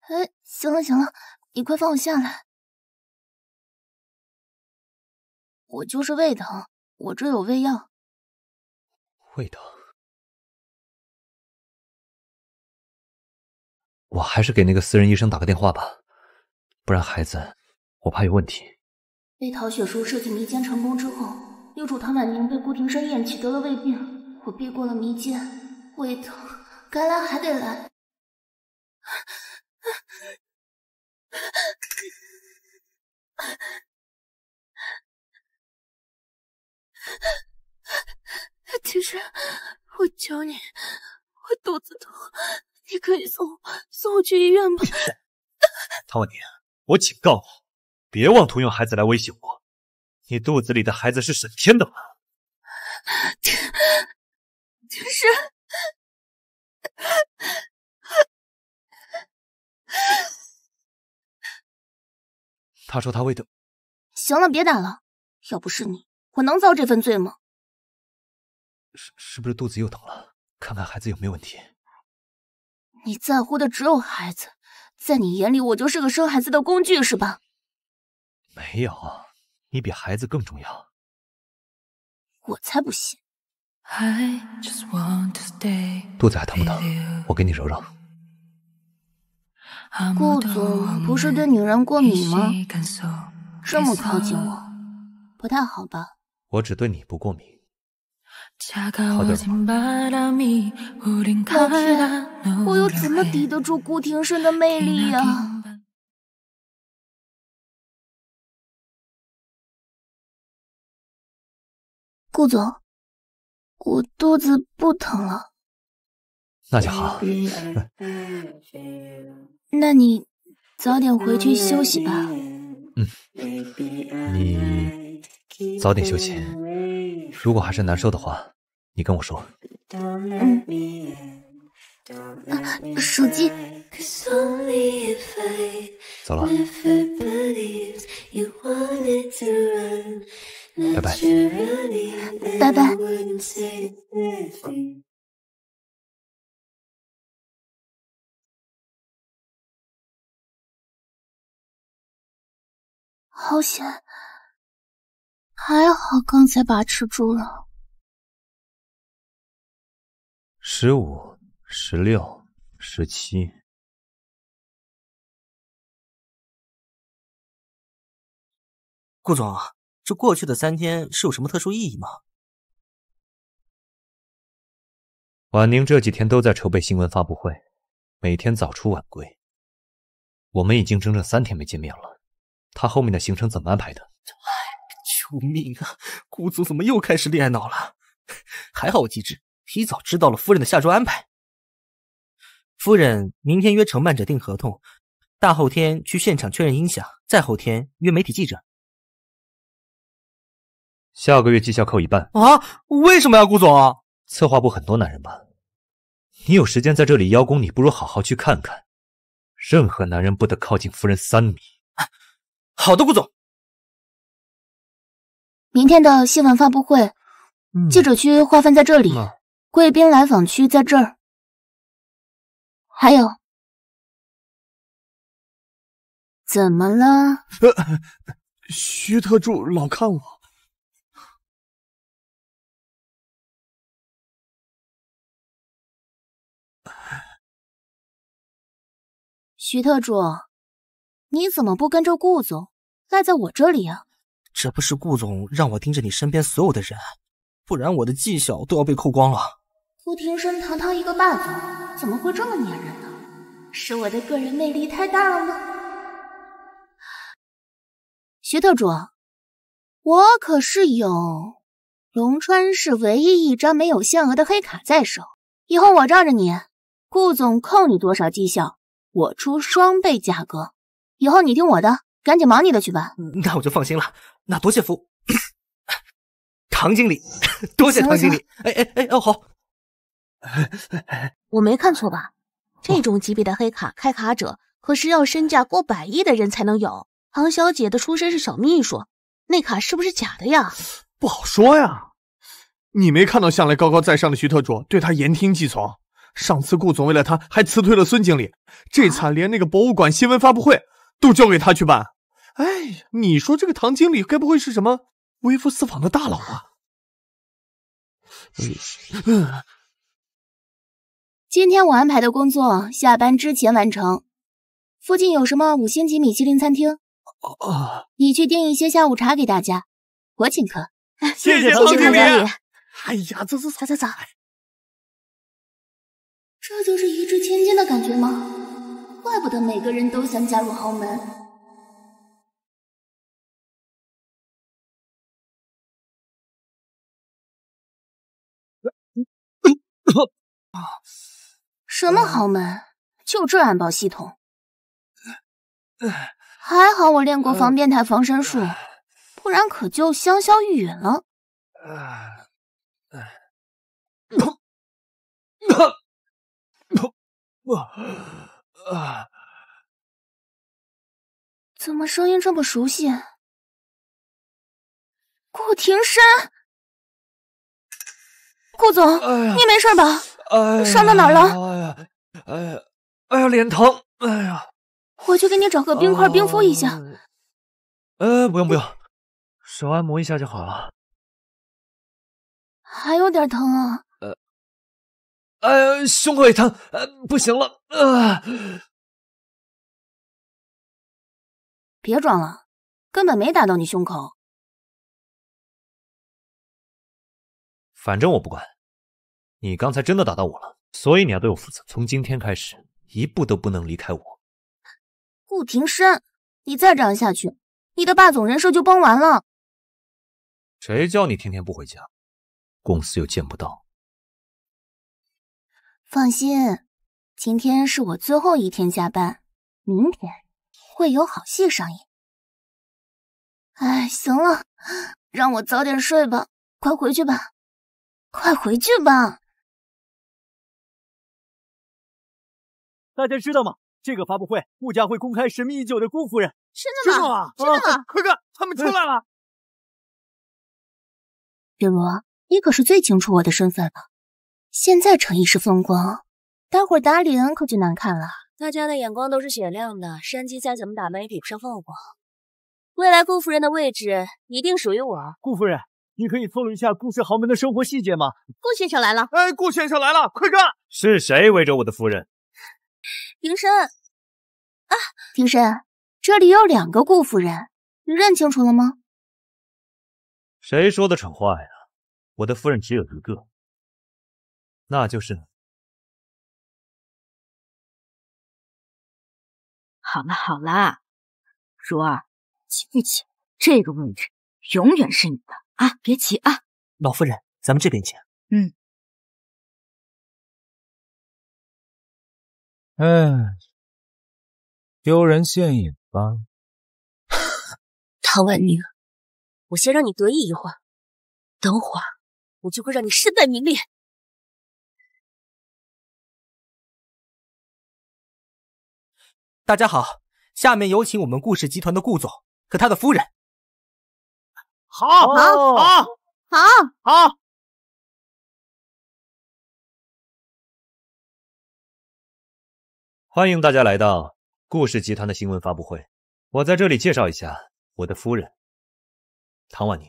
哎，行了行了，你快放我下来。我就是胃疼，我这有胃药。胃疼，我还是给那个私人医生打个电话吧，不然孩子我怕有问题。被陶雪茹设计迷奸成功之后，又主唐婉宁被顾庭深厌弃，得了胃病。我避过了迷奸，胃疼该来还得来。其实，我求你，我肚子疼，你可以送送我去医院吗？唐婉宁，我警告你，别妄图用孩子来威胁我。你肚子里的孩子是沈天的吗？就是。他说他胃疼。行了，别打了。要不是你，我能遭这份罪吗？是是不是肚子又疼了？看看孩子有没有问题。你在乎的只有孩子，在你眼里我就是个生孩子的工具是吧？没有，你比孩子更重要。我才不信。肚子还疼不疼？我给你揉揉。顾总不是对女人过敏吗？这么靠近我，不太好吧？我只对你不过敏。那天我又怎么抵得住顾廷生的魅力呀？顾总，我肚子不疼了。那就好。那你早点回去休息吧。嗯，你早点休息。如果还是难受的话，你跟我说。嗯。手机。走了。拜拜。拜拜。好险，还好刚才把持住了。十五、十六、十七，顾总，这过去的三天是有什么特殊意义吗？婉宁这几天都在筹备新闻发布会，每天早出晚归，我们已经整整三天没见面了。他后面的行程怎么安排的？救命啊！顾总怎么又开始恋爱脑了？还好我机智，提早知道了夫人的下周安排。夫人明天约承办者订合同，大后天去现场确认音响，再后天约媒体记者。下个月绩效扣一半啊？为什么呀，顾总？策划部很多男人吧？你有时间在这里邀功，你不如好好去看看。任何男人不得靠近夫人三米。好的，顾总。明天的新闻发布会，记者区划分在这里，贵宾来访区在这儿。还有，怎么了？徐特助老看我。徐特助。你怎么不跟着顾总赖在我这里呀？这不是顾总让我盯着你身边所有的人，不然我的绩效都要被扣光了。顾庭生堂堂一个霸总，怎么会这么粘人呢？是我的个人魅力太大了吗？徐特助，我可是有龙川市唯一一张没有限额的黑卡在手，以后我罩着你，顾总扣你多少绩效，我出双倍价格。以后你听我的，赶紧忙你的去吧。那我就放心了。那多谢服唐经理，多谢唐经理。哎哎哎哦好。我没看错吧？这种级别的黑卡开卡者可是要身价过百亿的人才能有。唐小姐的出身是小秘书，那卡是不是假的呀？不好说呀。你没看到向来高高在上的徐特助对他言听计从？上次顾总为了他还辞退了孙经理，这次连那个博物馆新闻发布会。都交给他去办。哎呀，你说这个唐经理该不会是什么微服私访的大佬吧？今天我安排的工作，下班之前完成。附近有什么五星级米其林餐厅？哦，你去订一些下午茶给大家，我请客。谢 谢唐经理。哎呀，走走走走走。这就是一掷千金的感觉吗？怪不得每个人都想嫁入豪门。什么豪门？就这安保系统？还好我练过防变态防身术，不然可就香消玉殒了。啊！怎么声音这么熟悉？顾庭深，顾总，你没事吧？哎，伤到哪儿了？哎呀，哎呀，哎呀，脸疼！哎呀，我去给你找个冰块冰敷一下。呃，不用不用，手按摩一下就好了。还有点疼啊。呃哎呀，胸口也疼，呃，不行了，啊！别装了，根本没打到你胸口。反正我不管，你刚才真的打到我了，所以你要对我负责，从今天开始，一步都不能离开我。顾庭深，你再这样下去，你的霸总人设就崩完了。谁叫你天天不回家，公司又见不到。放心，今天是我最后一天加班，明天会有好戏上演。哎，行了，让我早点睡吧，快回去吧，快回去吧。大家知道吗？这个发布会，顾家会公开神秘已久的顾夫人。真的吗？真的吗？快看，他们出来了！云罗，你可是最清楚我的身份了。现在逞一时风光，待会儿打脸可就难看了。大家的眼光都是雪亮的，山鸡再怎么打扮也比不上凤凰。未来顾夫人的位置一定属于我。顾夫人，你可以透露一下顾氏豪门的生活细节吗？顾先生来了！哎，顾先生来了，快看！是谁围着我的夫人？庭深啊，庭深，这里有两个顾夫人，你认清楚了吗？谁说的蠢话呀？我的夫人只有一个，那就是好了好了，如儿。记不起，这个位置永远是你的啊！别急啊，老夫人，咱们这边请。嗯。哎，丢人现眼吧。唐婉宁，我先让你得意一会儿，等会儿我就会让你身败名裂。大家好，下面有请我们顾氏集团的顾总。和他的夫人，好，好，好，好，好。欢迎大家来到顾氏集团的新闻发布会。我在这里介绍一下我的夫人唐婉宁。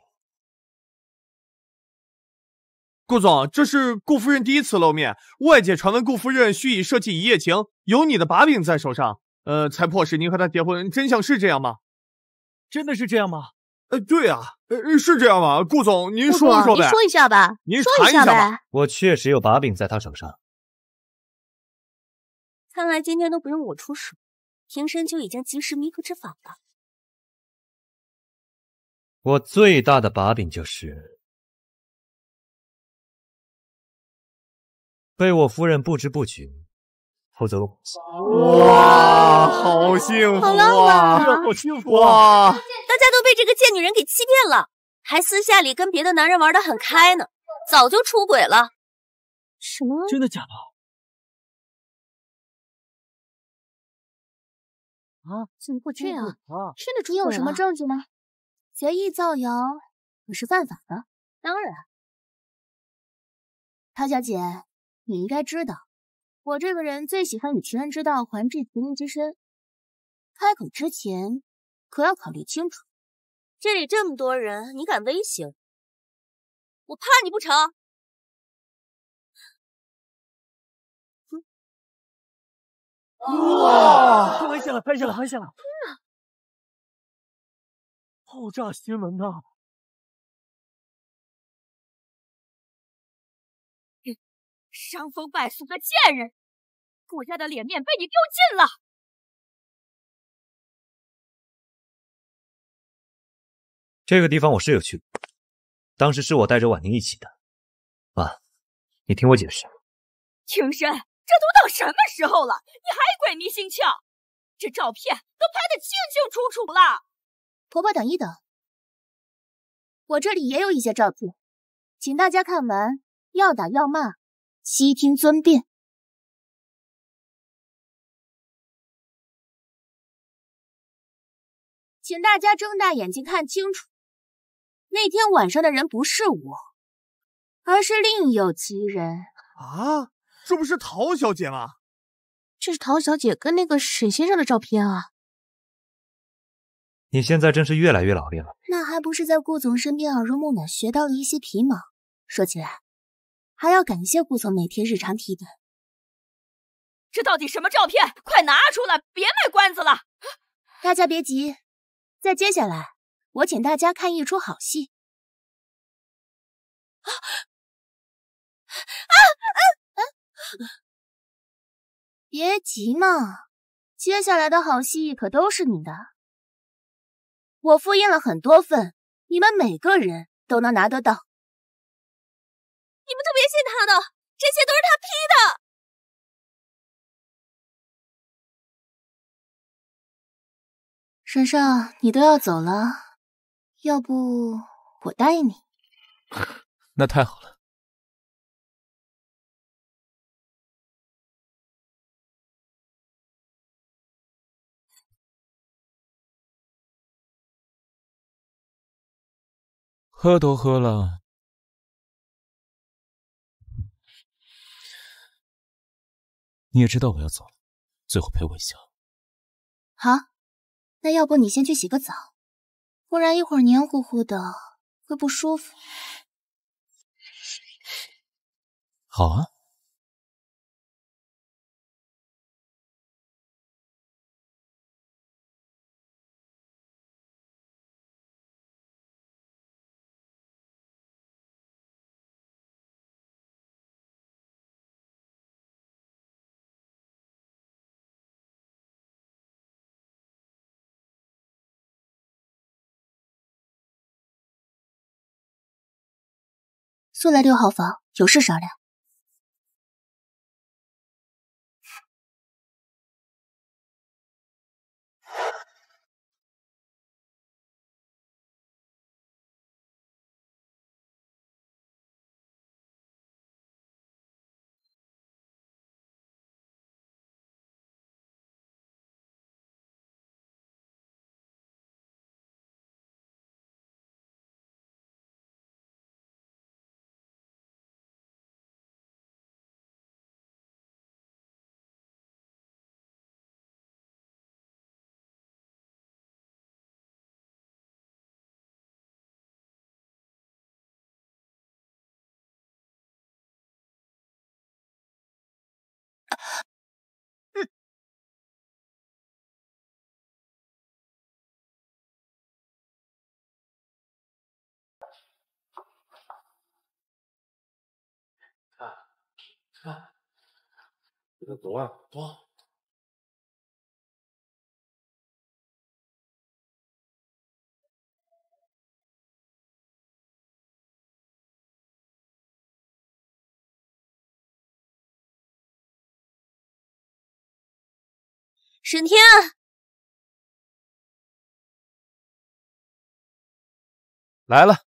顾总，这是顾夫人第一次露面，外界传闻顾夫人蓄意设计一夜情，有你的把柄在手上，呃，才迫使您和她结婚。真相是这样吗？真的是这样吗？呃，对啊，呃，是这样吗？顾总，您说说呗。说一下吧，您说一下呗。我确实有把柄在他手上。看来今天都不用我出手，平生就已经及时弥合之法了。我最大的把柄就是被我夫人不知不觉。偷走了哇，好幸福啊！好幸福啊！大家都被这个贱女人给欺骗了，还私下里跟别的男人玩的很开呢，早就出轨了。什么？真的假的？啊？怎么会这样？真的出轨你有什么证据吗？随意造谣可是犯法的。当然，陶小姐，你应该知道。我这个人最喜欢以其人之道还治其人之身，开口之前可要考虑清楚。这里这么多人，你敢威胁我？怕你不成？哇！太危险了，危险了，危险了！爆炸新闻呐！伤风败俗的贱人，顾家的脸面被你丢尽了。这个地方我是有去过，当时是我带着婉宁一起的。妈，你听我解释。青山，这都到什么时候了，你还鬼迷心窍？这照片都拍得清清楚楚了。婆婆，等一等，我这里也有一些照片，请大家看完要打要骂。悉听尊便，请大家睁大眼睛看清楚，那天晚上的人不是我，而是另有其人啊！这不是陶小姐吗？这是陶小姐跟那个沈先生的照片啊！你现在真是越来越老练了。那还不是在顾总身边耳濡目染，学到了一些皮毛。说起来。还要感谢顾总每天日常提点。这到底什么照片？快拿出来，别卖关子了！大家别急，在接下来我请大家看一出好戏。啊啊啊！别急嘛，接下来的好戏可都是你的。我复印了很多份，你们每个人都能拿得到。你们都别信他的，这些都是他 P 的。沈少，你都要走了，要不我答应你？那太好了。喝都喝了，你也知道我要走了，最后陪我一下。好，那要不你先去洗个澡，不然一会儿黏糊糊的会不舒服。好啊。就来六号房，有事商量。啊啊，走啊，走！沈天，来了。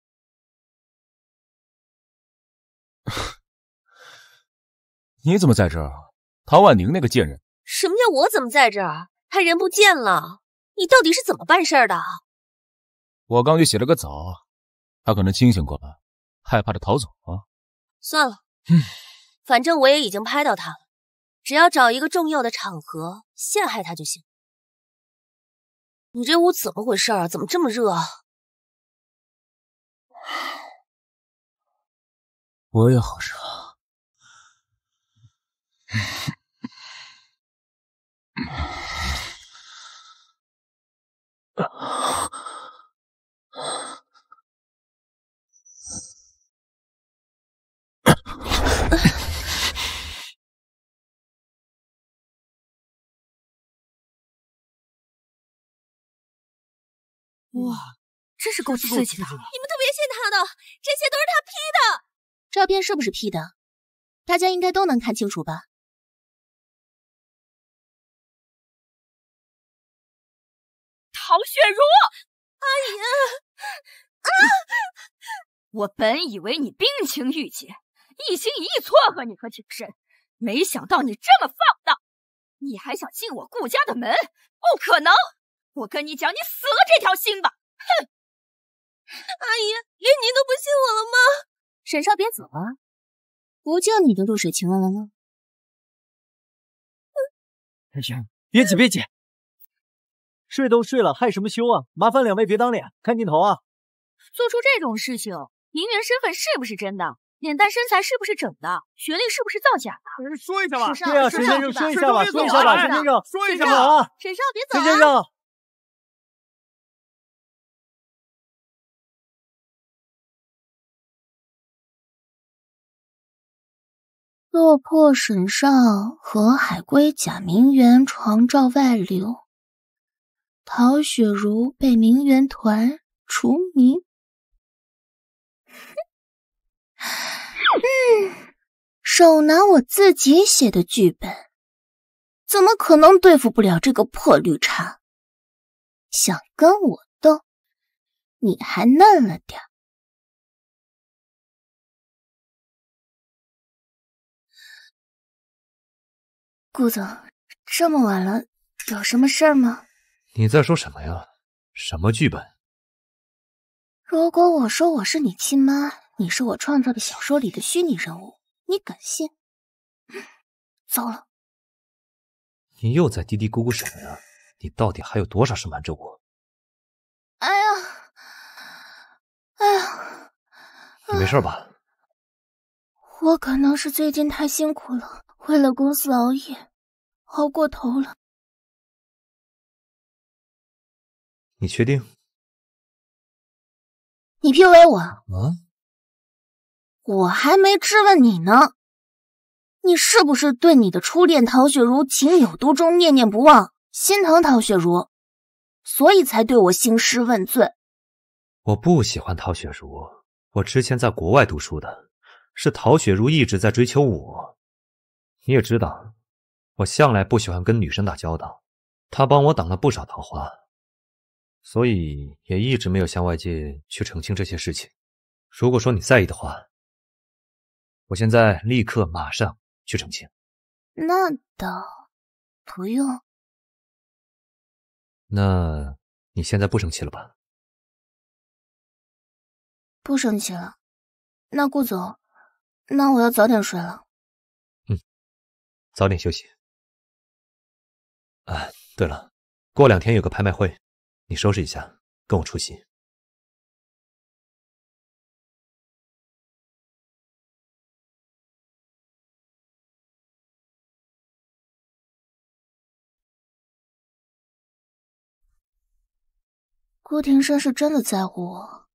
你怎么在这儿？唐婉宁那个贱人！什么叫我怎么在这儿？他人不见了，你到底是怎么办事的？我刚去洗了个澡，他可能清醒过来，害怕的逃走了。算了，嗯，反正我也已经拍到他了，只要找一个重要的场合陷害他就行。你这屋怎么回事啊？怎么这么热啊？我也好热。哇，真是够刺激的！你们都别信他的，这些都是他 P 的。照片是不是 P 的？大家应该都能看清楚吧？唐雪茹，阿姨，啊！我本以为你冰清玉洁，一心一意撮合你和景深，没想到你这么放荡，你还想进我顾家的门？不可能！我跟你讲，你死了这条心吧！哼！阿姨，连您都不信我了吗？沈少，别走啊！不就你的露水情闻了吗？哎呀，别急，别急。睡都睡了，害什么羞啊！麻烦两位别当脸，看镜头啊！做出这种事情，银元身份是不是真的？脸蛋身材是不是整的？学历是不是造假的？说一下吧。对啊，沈先生说一下吧，说一下吧，沈先生说一下吧啊！沈少别走啊！沈先生，落魄沈少，和海归甲名媛床照外流，陶雪茹被名媛团除名。嗯，手拿我自己写的剧本，怎么可能对付不了这个破绿茶？想跟我斗，你还嫩了点。顾总，这么晚了，有什么事儿吗？你在说什么呀？什么剧本？如果我说我是你亲妈，你是我创造的小说里的虚拟人物，你敢信？糟了！你又在嘀嘀咕咕什么呀？你到底还有多少事瞒着我？哎呀，哎呀！你没事吧？我可能是最近太辛苦了，为了公司熬夜。熬过头了，你确定？你 PUA 我？嗯，我还没质问你呢。你是不是对你的初恋陶雪茹情有独钟、念念不忘，心疼陶雪茹，所以才对我兴师问罪？我不喜欢陶雪茹，我之前在国外读书的，是陶雪茹一直在追求我。你也知道。我向来不喜欢跟女生打交道，她帮我挡了不少桃花，所以也一直没有向外界去澄清这些事情。如果说你在意的话，我现在立刻马上去澄清。那倒不用。那你现在不生气了吧？不生气了。那顾总，那我要早点睡了。嗯，早点休息。啊，对了，过两天有个拍卖会，你收拾一下，跟我出席。顾庭生是真的在乎我，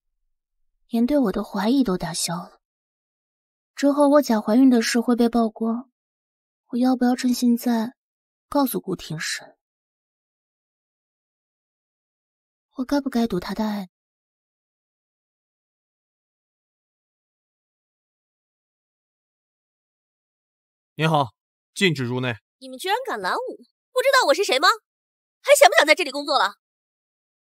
连对我的怀疑都打消了。之后我假怀孕的事会被曝光，我要不要趁现在？告诉顾庭深，我该不该赌他的爱？你好，禁止入内。你们居然敢拦我！不知道我是谁吗？还想不想在这里工作了？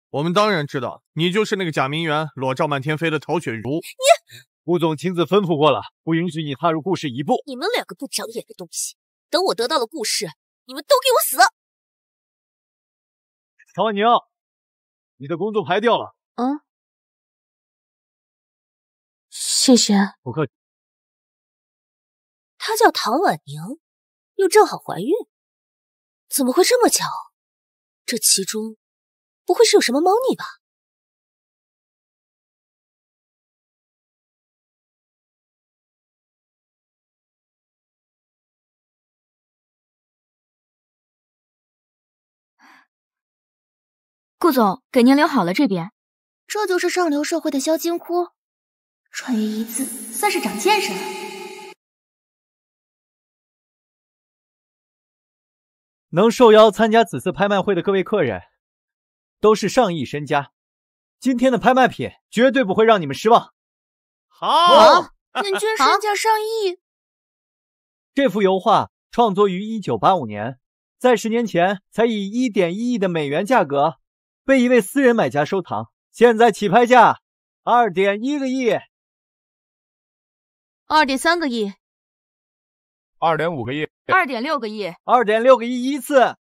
我们当然知道，你就是那个假名媛，裸照满天飞的陶雪茹。你，顾总亲自吩咐过了，不允许你踏入顾氏一步。你们两个不长眼的东西，等我得到了顾氏。你们都给我死！曹婉宁，你的工作牌掉了。嗯，谢谢。不客气。她叫唐婉宁，又正好怀孕，怎么会这么巧？这其中不会是有什么猫腻吧？顾总，给您留好了。这边，这就是上流社会的萧金窟，穿越一次算是长见识了。能受邀参加此次拍卖会的各位客人，都是上亿身家，今天的拍卖品绝对不会让你们失望。好，人均身价上亿。这幅油画创作于一九八五年，在十年前才以一点一亿的美元价格。被一位私人买家收藏，现在起拍价二点一个亿，二点三个亿，二点五个亿，二点六个亿，二点六个亿一次，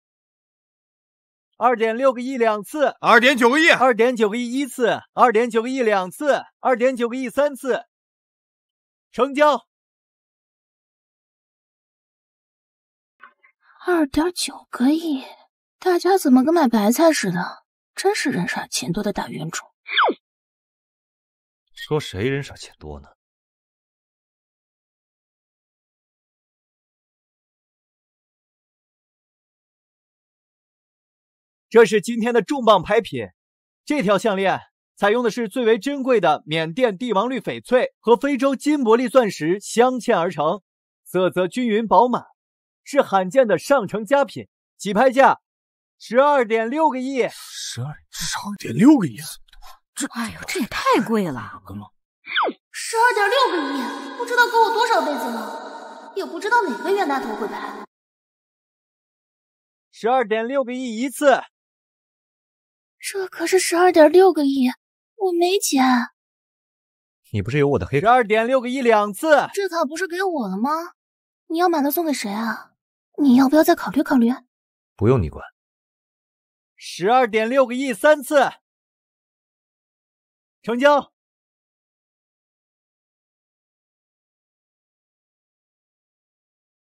二点六个亿两次，二点九个亿，二点九个亿一次，二点九个亿两次，二点九个亿三次，成交。二点九个亿，大家怎么跟买白菜似的？真是人傻钱多的大冤种！说谁人傻钱多呢？这是今天的重磅拍品，这条项链采用的是最为珍贵的缅甸帝王绿翡翠和非洲金伯利钻石镶嵌而成，色泽均匀饱满，是罕见的上乘佳品，起拍价十二点六个亿。十二十二点六个亿，这哎呦，这也太贵了！十二点六个亿，不知道给我多少辈子了，也不知道哪个冤大头会拍。十二点六个亿一次，这可是十二点六个亿，我没钱。你不是有我的黑？十二点六个亿两次，这卡不是给我了吗？你要买了送给谁啊？你要不要再考虑考虑？不用你管。十二点六个亿三次，成交。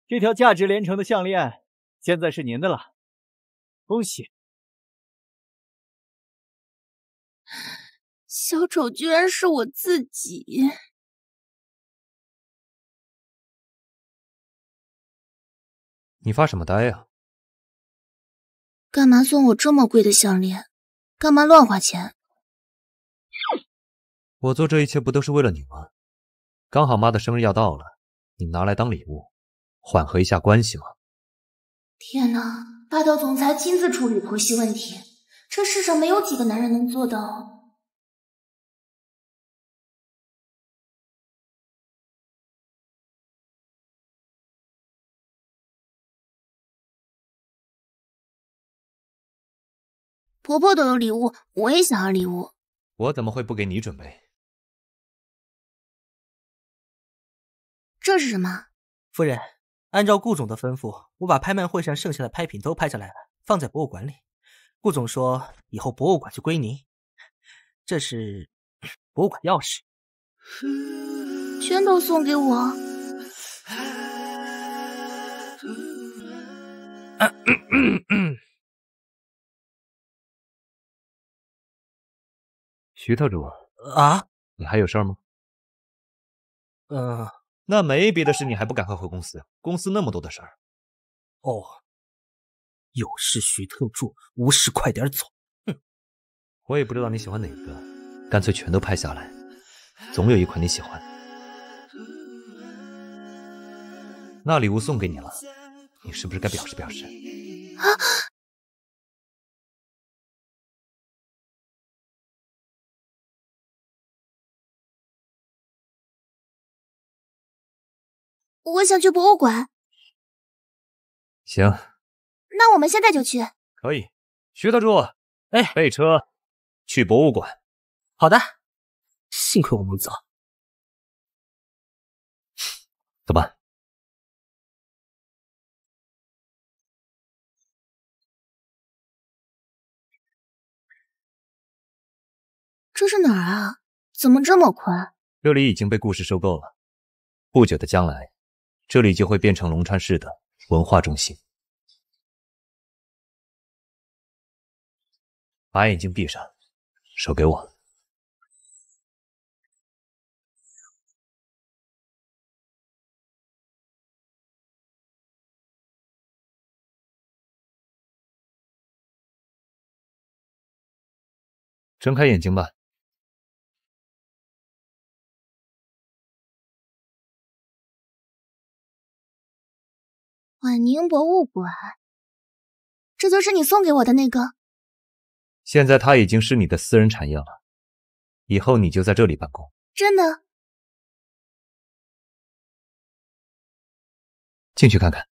这条价值连城的项链现在是您的了，恭喜！小丑居然是我自己！你发什么呆呀？干嘛送我这么贵的项链？干嘛乱花钱？我做这一切不都是为了你吗？刚好妈的生日要到了，你拿来当礼物，缓和一下关系嘛。天哪！霸道总裁亲自处理婆媳问题，这世上没有几个男人能做到。婆婆都有礼物，我也想要礼物。我怎么会不给你准备？这是什么？夫人，按照顾总的吩咐，我把拍卖会上剩下的拍品都拍下来了，放在博物馆里。顾总说以后博物馆就归您。这是博物馆钥匙，全都送给我。徐特助啊，你还有事吗？嗯，那没别的事，你还不赶快回公司？公司那么多的事儿。哦，有事徐特助，无事快点走。哼，我也不知道你喜欢哪个，干脆全都拍下来，总有一款你喜欢。那礼物送给你了，你是不是该表示表示？啊！我想去博物馆。行，那我们现在就去。可以，徐特助，哎，备车，去博物馆。好的，幸亏我们早。走吧。这是哪儿啊？怎么这么宽？这里已经被顾氏收购了，不久的将来。这里就会变成龙川市的文化中心。把眼睛闭上，手给我。睁开眼睛吧。晚宁博物馆，这就是你送给我的那个。现在它已经是你的私人产业了，以后你就在这里办公。真的？进去看看。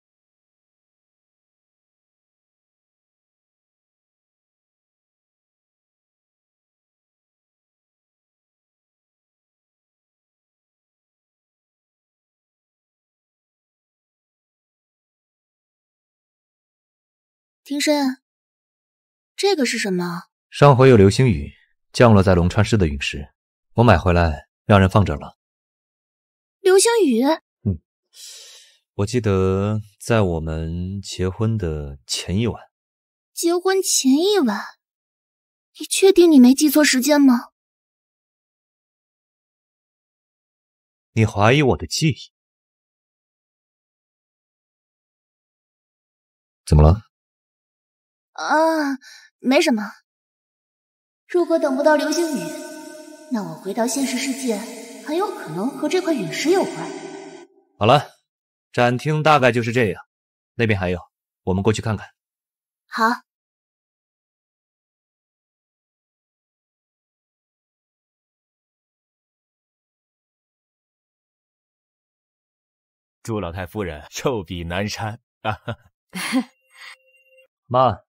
庭深，这个是什么？上回有流星雨降落在龙川市的陨石，我买回来让人放着了。流星雨？嗯，我记得在我们结婚的前一晚。结婚前一晚？你确定你没记错时间吗？你怀疑我的记忆？怎么了？啊，没什么。如果等不到流星雨，那我回到现实世界，很有可能和这块陨石有关。好了，展厅大概就是这样，那边还有，我们过去看看。好。祝老太夫人寿比南山啊！妈，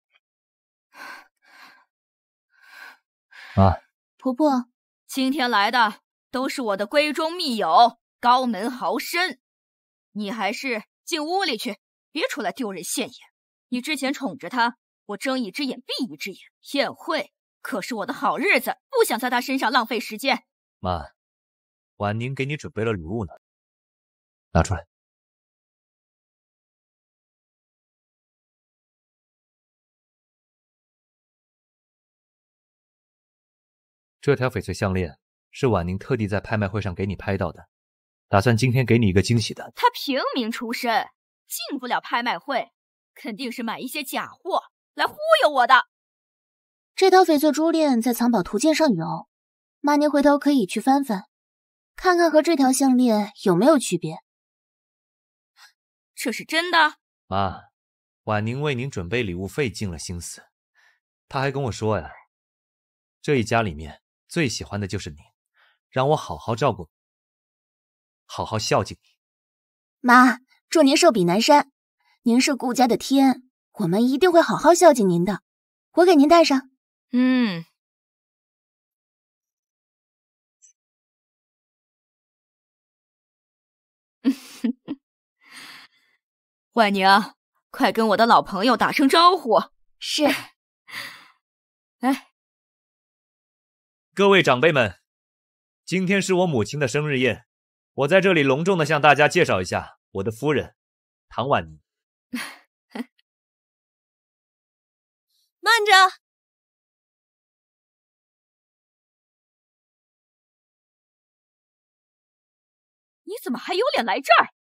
妈，婆婆，今天来的都是我的闺中密友，高门豪绅，你还是进屋里去，别出来丢人现眼。你之前宠着他，我睁一只眼闭一只眼。宴会可是我的好日子，不想在他身上浪费时间。妈，婉宁给你准备了礼物呢，拿出来。这条翡翠项链是婉宁特地在拍卖会上给你拍到的，打算今天给你一个惊喜的。他平民出身，进不了拍卖会，肯定是买一些假货来忽悠我的。这条翡翠珠链在藏宝图鉴上有，妈您回头可以去翻翻，看看和这条项链有没有区别。这是真的？妈，婉宁为您准备礼物费尽了心思，她还跟我说呀，这一家里面。最喜欢的就是你，让我好好照顾，好好孝敬你。妈，祝您寿比南山！您是顾家的天，我们一定会好好孝敬您的。我给您戴上。嗯。婉宁，快跟我的老朋友打声招呼。是。哎。各位长辈们，今天是我母亲的生日宴，我在这里隆重的向大家介绍一下我的夫人唐婉宁。慢着，你怎么还有脸来这儿？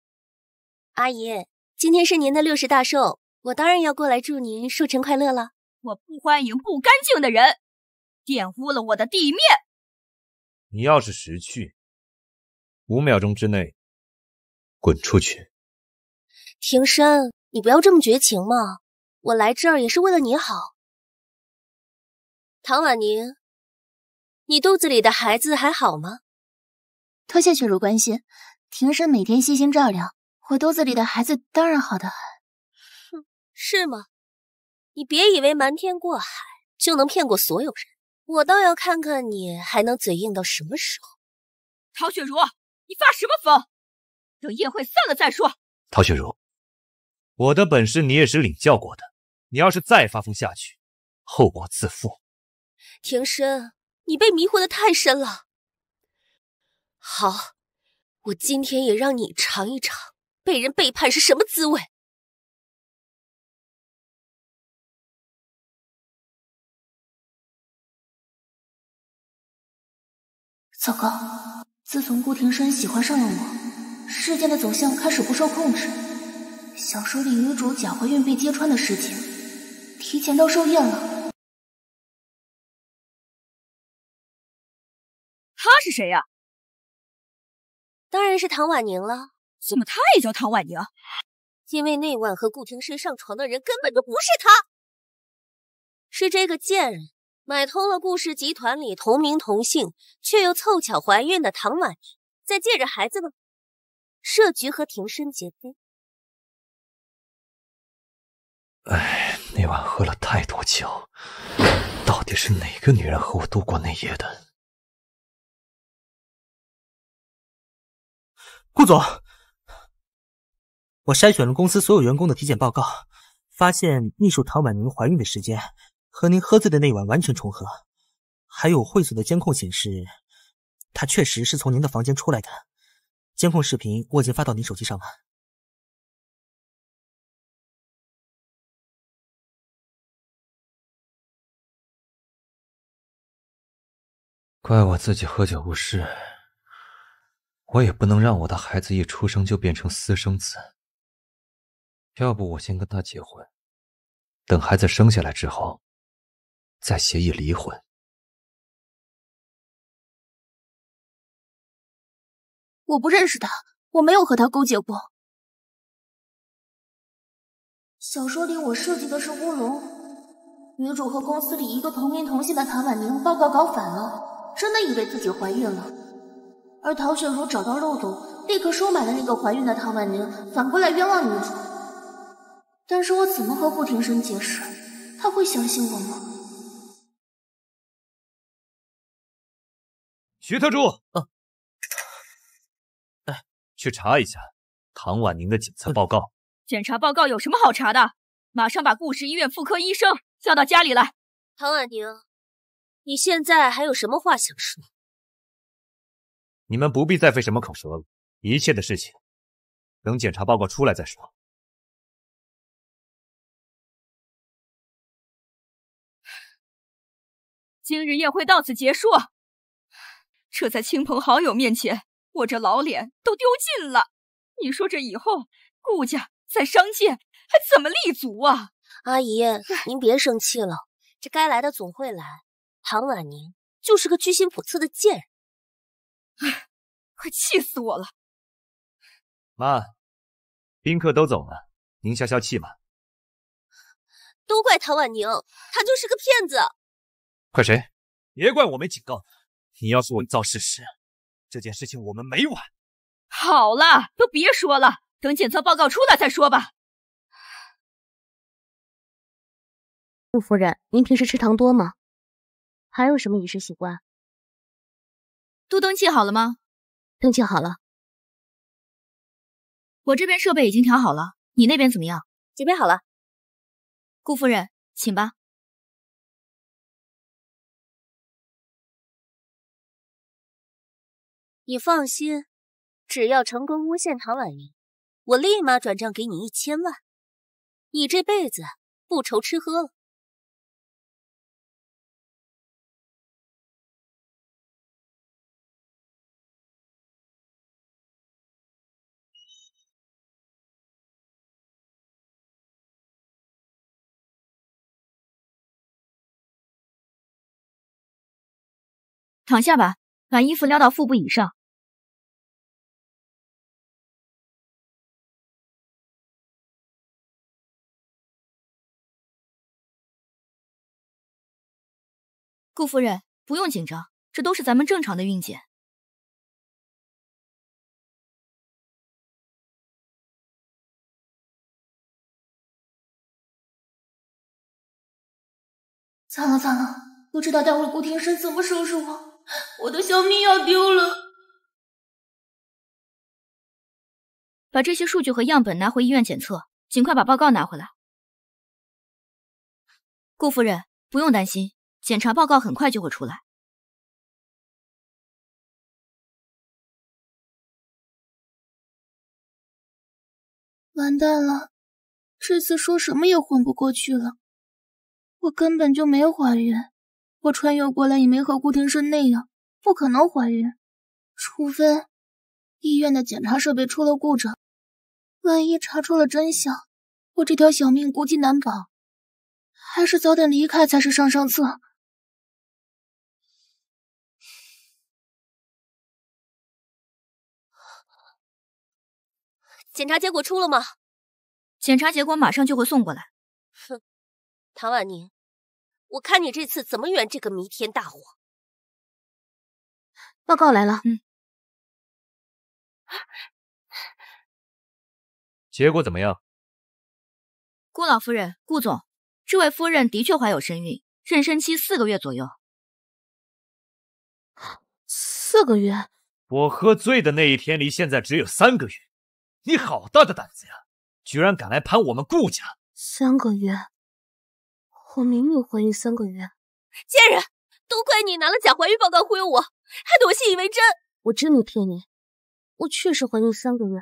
阿姨，今天是您的六十大寿，我当然要过来祝您寿辰快乐了。我不欢迎不干净的人。玷污了我的地面！你要是识趣，五秒钟之内滚出去！庭深，你不要这么绝情嘛！我来这儿也是为了你好。唐婉宁，你肚子里的孩子还好吗？多谢雪茹关心，庭深每天细心照料，我肚子里的孩子当然好的很。哼，是吗？你别以为瞒天过海就能骗过所有人。我倒要看看你还能嘴硬到什么时候，陶雪茹，你发什么疯？等宴会散了再说。陶雪茹，我的本事你也是领教过的，你要是再发疯下去，后果自负。庭深，你被迷惑的太深了。好，我今天也让你尝一尝被人背叛是什么滋味。糟糕！自从顾庭深喜欢上了我，事件的走向开始不受控制。小说里女主假怀孕被揭穿的事情，提前到寿宴了。他是谁呀？当然是唐婉宁了。怎么他也叫唐婉宁？因为那晚和顾庭深上床的人根本就不是他，是这个贱人。买通了顾氏集团里同名同姓却又凑巧怀孕的唐婉宁，再借着孩子们设局和庭深结婚。哎，那晚喝了太多酒，到底是哪个女人和我度过那夜的？顾总，我筛选了公司所有员工的体检报告，发现秘书唐婉宁怀孕的时间。和您喝醉的那晚完全重合，还有会所的监控显示，他确实是从您的房间出来的。监控视频我已经发到您手机上了。怪我自己喝酒误事，我也不能让我的孩子一出生就变成私生子。要不我先跟他结婚，等孩子生下来之后。再协议离婚。我不认识他，我没有和他勾结过。小说里我设计的是乌龙，女主和公司里一个同名同姓的唐婉宁报告搞反了，真的以为自己怀孕了。而陶雪茹找到漏洞，立刻收买了那个怀孕的唐婉宁，反过来冤枉女主。但是我怎么和顾庭生解释，他会相信我吗？徐特助，嗯，哎，去查一下唐婉宁的检测报告。检查报告有什么好查的？马上把顾氏医院妇科医生叫到家里来。唐婉宁，你现在还有什么话想说？你们不必再费什么口舌了，一切的事情等检查报告出来再说。今日宴会到此结束。这在亲朋好友面前，我这老脸都丢尽了。你说这以后顾家在商界还怎么立足啊？阿姨，您别生气了，这该来的总会来。唐婉宁就是个居心叵测的贱人。唉，快气死我了！妈，宾客都走了，您消消气吧。都怪唐婉宁，她就是个骗子。怪谁？别怪我没警告你。要是伪造事实，这件事情我们没完。好了，都别说了，等检测报告出来再说吧。顾夫人，您平时吃糖多吗？还有什么饮食习惯？都登记好了吗？登记好了。我这边设备已经调好了，你那边怎么样？准备好了。顾夫人，请吧。你放心，只要成功诬陷唐婉莹，我立马转账给你一千万，你这辈子不愁吃喝了。躺下吧，把衣服撩到腹部以上。顾夫人，不用紧张，这都是咱们正常的孕检。惨了惨了，不知道待会顾庭生怎么收拾我，我的小命要丢了。把这些数据和样本拿回医院检测，尽快把报告拿回来。顾夫人，不用担心。检查报告很快就会出来。完蛋了，这次说什么也混不过去了。我根本就没怀孕，我穿越过来也没和顾庭生那样，不可能怀孕。除非医院的检查设备出了故障，万一查出了真相，我这条小命估计难保。还是早点离开才是上上策。检查结果出了吗？检查结果马上就会送过来。哼，唐婉宁，我看你这次怎么圆这个弥天大谎。报告来了，嗯，结果怎么样？顾老夫人，顾总，这位夫人的确怀有身孕，妊娠期四个月左右。四个月？我喝醉的那一天离现在只有三个月。你好大的胆子呀！居然敢来盘我们顾家！三个月，我明明怀孕三个月。贱人，都怪你拿了假怀孕报告忽悠我，害得我信以为真。我真没骗你，我确实怀孕三个月。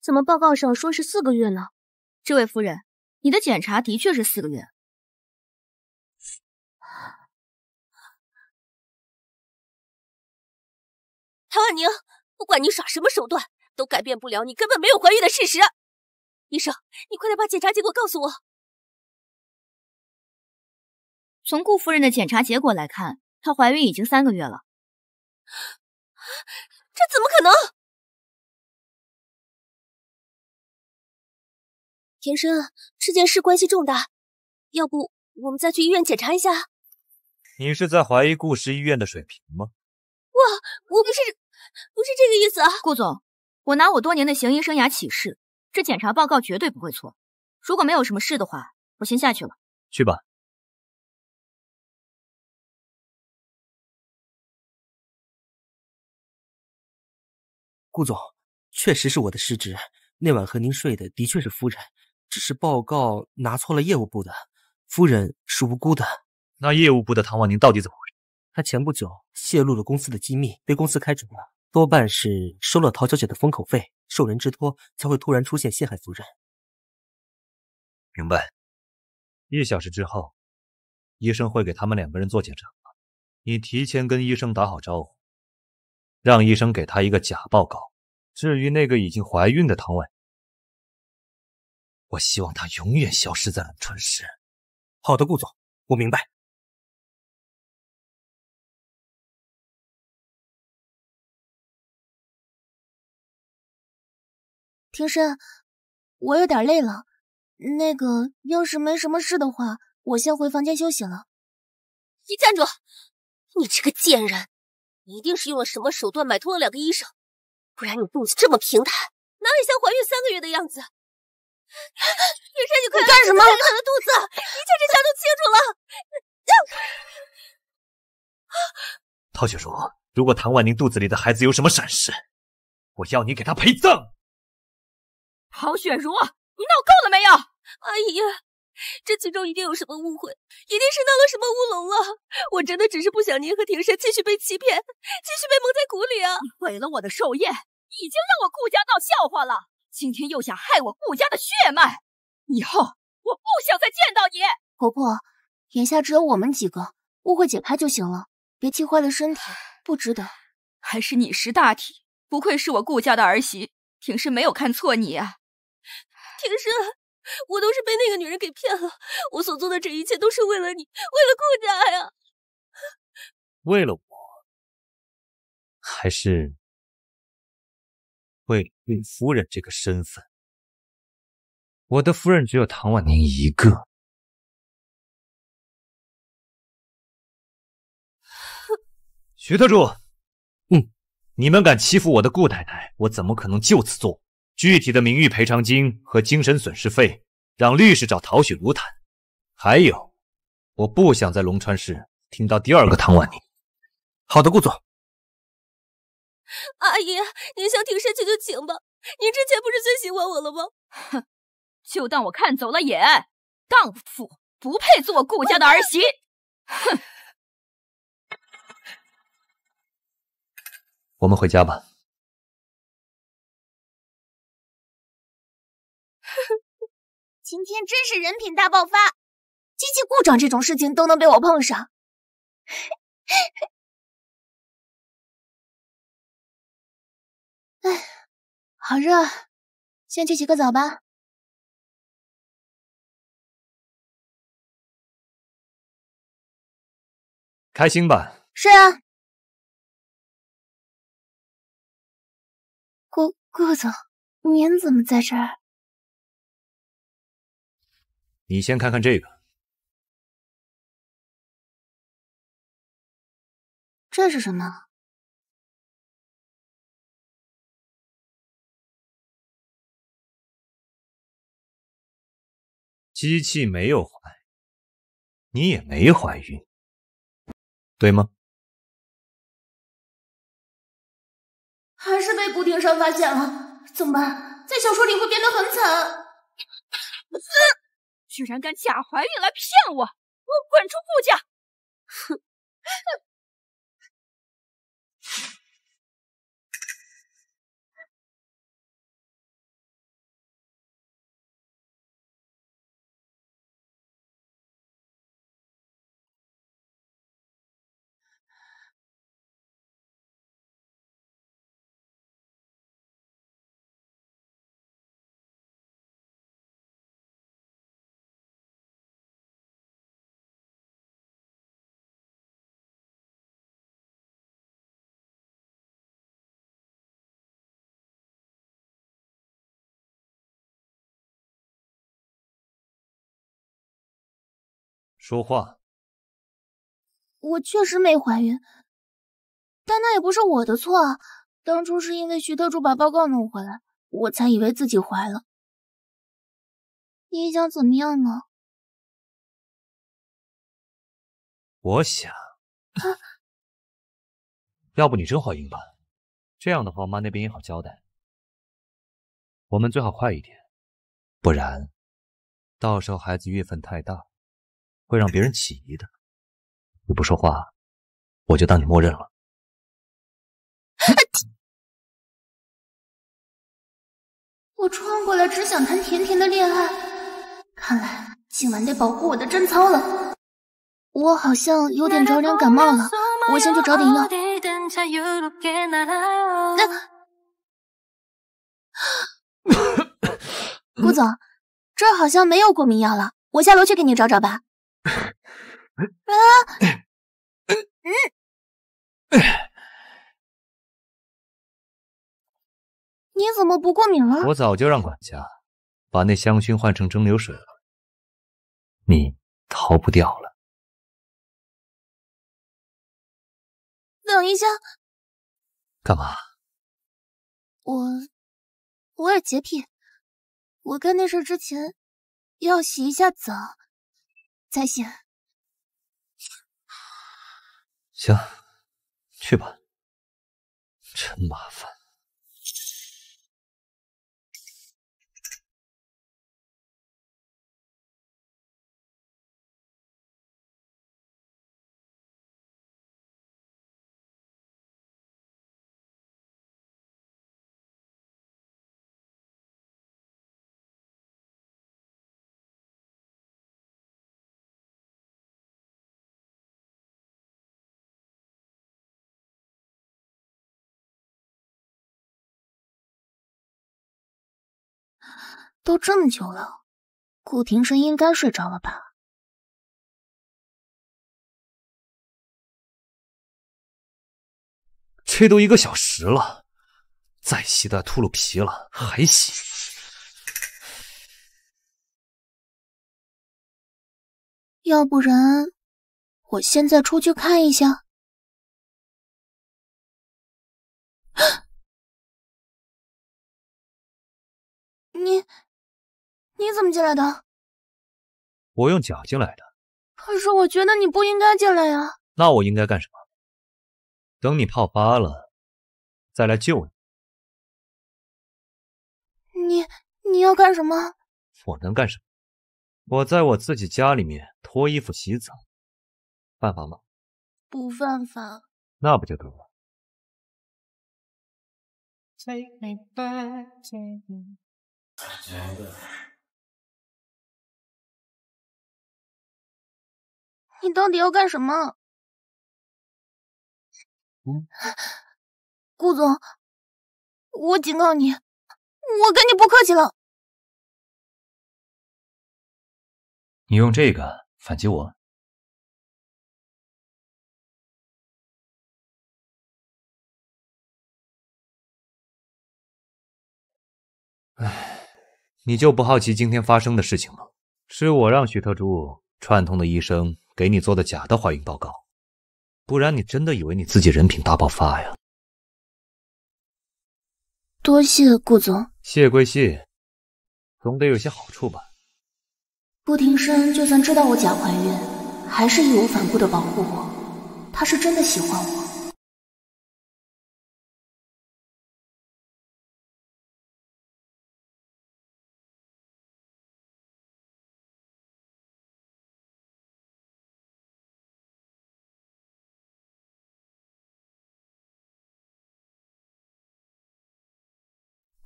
怎么报告上说是四个月呢？这位夫人，你的检查的确是四个月。唐婉宁，不管你耍什么手段。都改变不了你根本没有怀孕的事实。医生，你快点把检查结果告诉我。从顾夫人的检查结果来看，她怀孕已经三个月了。这怎么可能？田生，这件事关系重大，要不我们再去医院检查一下？你是在怀疑顾氏医院的水平吗？我，我不是，不是这个意思啊！顾总，我拿我多年的行医生涯起誓，这检查报告绝对不会错。如果没有什么事的话，我先下去了。去吧。顾总，确实是我的失职。那晚和您睡的的确是夫人，只是报告拿错了业务部的。夫人是无辜的。那业务部的唐婉宁到底怎么回事？他前不久泄露了公司的机密，被公司开除了，多半是收了陶小姐的封口费，受人之托才会突然出现陷害夫人。明白。一小时之后，医生会给他们两个人做检查。你提前跟医生打好招呼。让医生给他一个假报告。至于那个已经怀孕的唐婉，我希望她永远消失在冷川市。好的，顾总，我明白。庭深，我有点累了。那个，要是没什么事的话，我先回房间休息了。你站住！你这个贱人！你一定是用了什么手段买通了两个医生，不然你肚子这么平坦，哪里像怀孕三个月的样子？医生，你快干什么？看看的肚子，一切真相都清楚了。陶雪茹，如果唐婉宁肚子里的孩子有什么闪失，我要你给她陪葬。陶雪茹，你闹够了没有？阿姨。这其中一定有什么误会，一定是闹了什么乌龙了！我真的只是不想您和庭深继续被欺骗，继续被蒙在鼓里啊！你毁了我的寿宴，已经让我顾家闹笑话了，今天又想害我顾家的血脉，以后我不想再见到你。婆婆，眼下只有我们几个，误会解开就行了，别气坏了身体，不值得。还是你识大体，不愧是我顾家的儿媳，庭深没有看错你啊，庭深。我都是被那个女人给骗了，我所做的这一切都是为了你，为了顾家呀。为了我，还是为孕夫人这个身份？我的夫人只有唐婉宁一个。徐特助，嗯，你们敢欺负我的顾太太，我怎么可能就此作？具体的名誉赔偿金和精神损失费，让律师找陶雪茹谈。还有，我不想在龙川市听到第二个唐婉宁。好的，顾总。阿姨，您想挺身请就请吧。您之前不是最喜欢我了吗？哼，就当我看走了眼。荡妇不配做我顾家的儿媳。哼，我们回家吧。今天真是人品大爆发，机器故障这种事情都能被我碰上。哎，好热，先去洗个澡吧。开心吧？是啊。顾顾总，您怎么在这儿？你先看看这个，这是什么？机器没有怀，你也没怀孕，对吗？还是被顾庭山发现了，怎么办？在小说里会变得很惨。居然敢假怀孕来骗我！我滚出顾家！哼！说话。我确实没怀孕，但那也不是我的错啊。当初是因为徐特助把报告弄回来，我才以为自己怀了。你想怎么样呢？我想，要不你真怀孕吧，这样的话，我妈那边也好交代。我们最好快一点，不然到时候孩子月份太大，会让别人起疑的。你不说话，我就当你默认了。我穿过来只想谈甜甜的恋爱，看来今晚得保护我的贞操了。我好像有点着凉感冒了，我先去找点药。那 顾总，这儿好像没有过敏药了，我下楼去给你找找吧。啊，嗯，你怎么不过敏了？我早就让管家把那香薰换成蒸馏水了，你逃不掉了。等一下，干嘛？我我有洁癖，我干那事之前要洗一下澡才行。行，去吧，真麻烦。都这么久了，顾庭生应该睡着了吧？这都一个小时了，再洗的秃噜皮了，还洗？要不然，我现在出去看一下。你你怎么进来的？我用脚进来的。可是我觉得你不应该进来呀。那我应该干什么？等你泡发了，再来救你。你你要干什么？我能干什么？我在我自己家里面脱衣服洗澡，犯法吗？不犯法。那不就得了？你到底要干什么？嗯，顾总，我警告你，我跟你不客气了。你用这个反击我？哎。你就不好奇今天发生的事情吗？是我让许特助串通的医生给你做的假的怀孕报告，不然你真的以为你自己人品大爆发呀？多谢顾总。谢归谢，总得有些好处吧？顾庭生就算知道我假怀孕，还是义无反顾的保护我，他是真的喜欢我。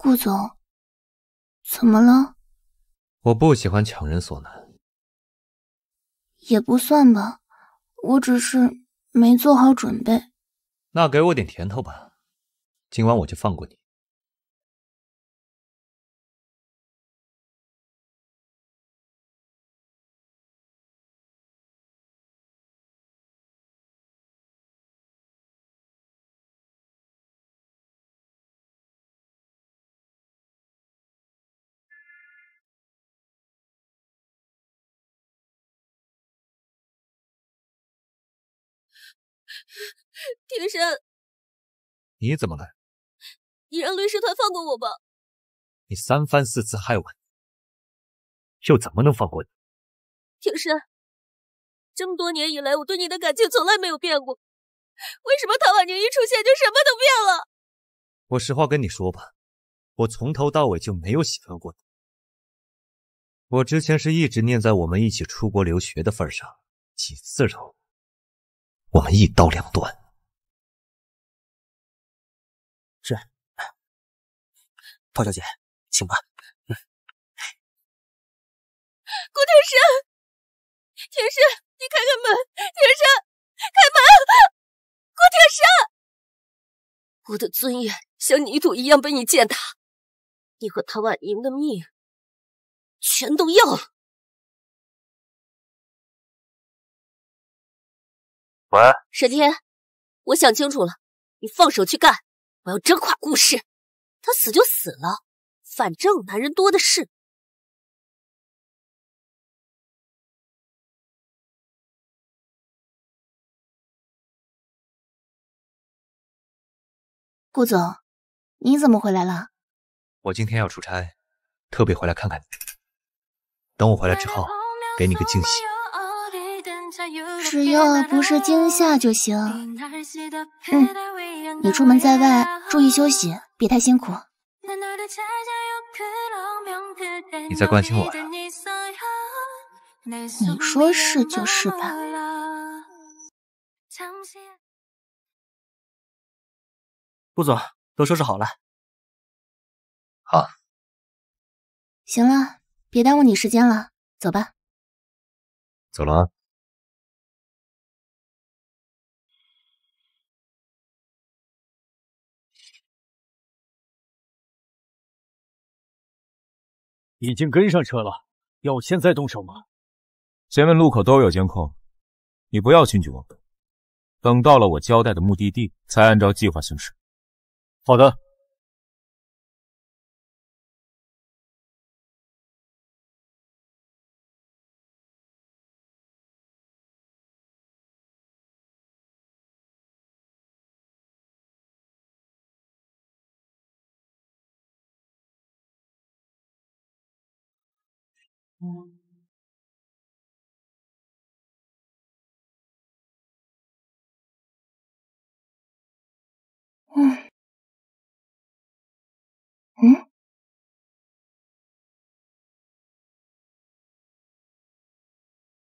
顾总，怎么了？我不喜欢强人所难。也不算吧，我只是没做好准备。那给我点甜头吧，今晚我就放过你。天山，你怎么了？你让律师团放过我吧。你三番四次害我，又怎么能放过你？庭深，这么多年以来，我对你的感情从来没有变过，为什么唐婉宁一出现就什么都变了？我实话跟你说吧，我从头到尾就没有喜欢过你。我之前是一直念在我们一起出国留学的份上，几次揉，我们一刀两断。是，陶小姐，请吧。嗯，顾天山，天山，你开开门！天山，开门！顾天山，我的尊严像泥土一样被你践踏，你和唐婉莹的命。全都要了。喂，沈天，我想清楚了，你放手去干，我要真垮顾氏。他死就死了，反正男人多的是。顾总，你怎么回来了？我今天要出差，特别回来看看你。等我回来之后，给你个惊喜。只要不是惊吓就行。嗯，你出门在外注意休息，别太辛苦。你在关心我呀？你说是就是吧。顾总，都收拾好了。好。行了。别耽误你时间了，走吧。走了。已经跟上车了，要我现在动手吗？前面路口都有监控，你不要轻举妄动。等到了我交代的目的地，才按照计划行事。好的。嗯，嗯，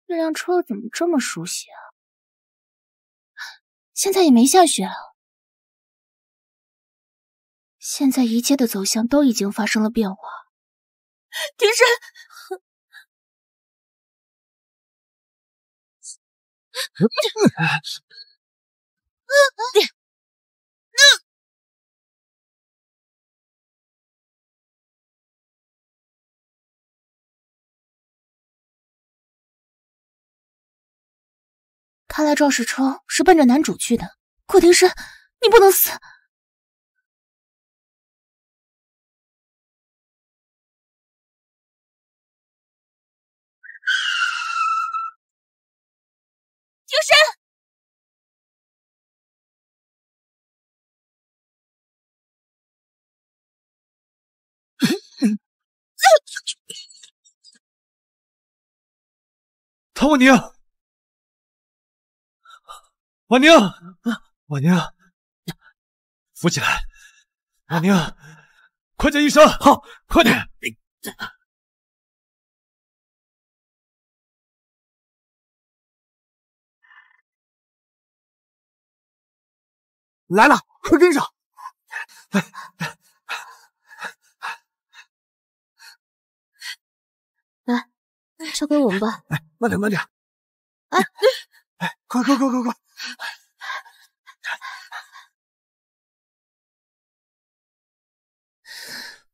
这辆车怎么这么熟悉啊？现在也没下雪啊，现在一切的走向都已经发生了变化。天山。看来肇事车是奔着男主去的。顾庭深，你不能死！唐婉宁，婉宁，婉宁，扶起来！婉宁，快叫医生！好，快点！来了，快跟上！来，交给我们吧。哎，慢点，慢点。哎，哎，快快快快快！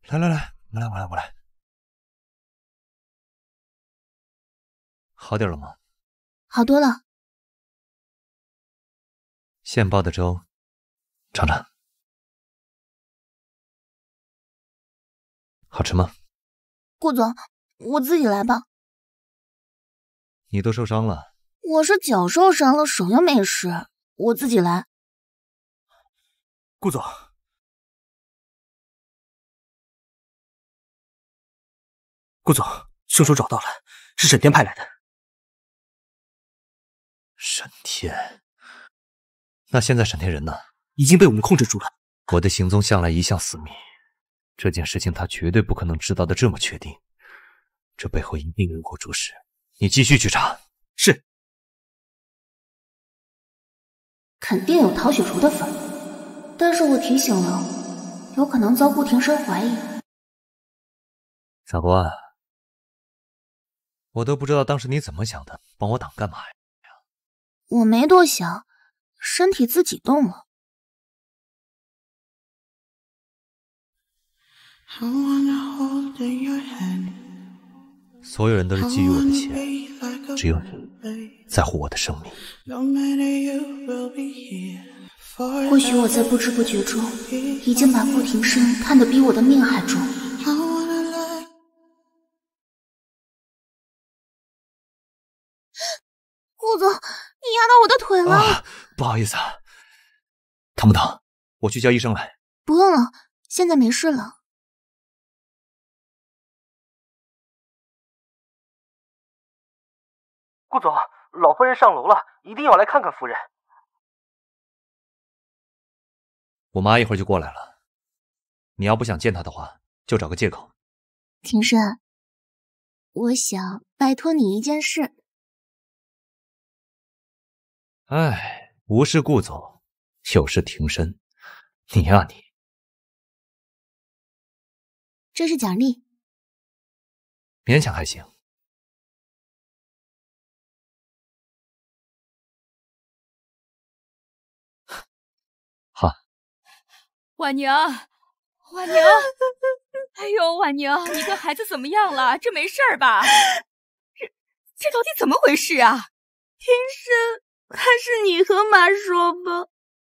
来来来，我来我来我来。好点了吗？好多了。现煲的粥，尝尝，好吃吗？顾总，我自己来吧。你都受伤了。我是脚受伤了，手又没事，我自己来。顾总，顾总，凶手找到了，是沈天派来的。沈天，那现在沈天人呢？已经被我们控制住了。我的行踪向来一向私密，这件事情他绝对不可能知道的这么确定。这背后一定有人主使。你继续去查。是。肯定有陶雪茹的份，但是我提醒了，有可能遭顾庭生怀疑。法官，我都不知道当时你怎么想的，帮我挡干嘛呀？我没多想，身体自己动了。所有人都是觊觎我的钱，只有你在乎我的生命。或许我在不知不觉中，已经把顾庭生看得比我的命还重。顾总，你压到我的腿了，啊、不好意思啊，疼不疼？我去叫医生来。不用了，现在没事了。顾总，老夫人上楼了，一定要来看看夫人。我妈一会儿就过来了，你要不想见她的话，就找个借口。庭深，我想拜托你一件事。哎，无事顾总，有事庭深。你呀你，这是奖励，勉强还行。婉宁，婉宁，哎呦，婉宁，你跟孩子怎么样了？这没事吧？这这到底怎么回事啊？庭生。还是你和妈说吧，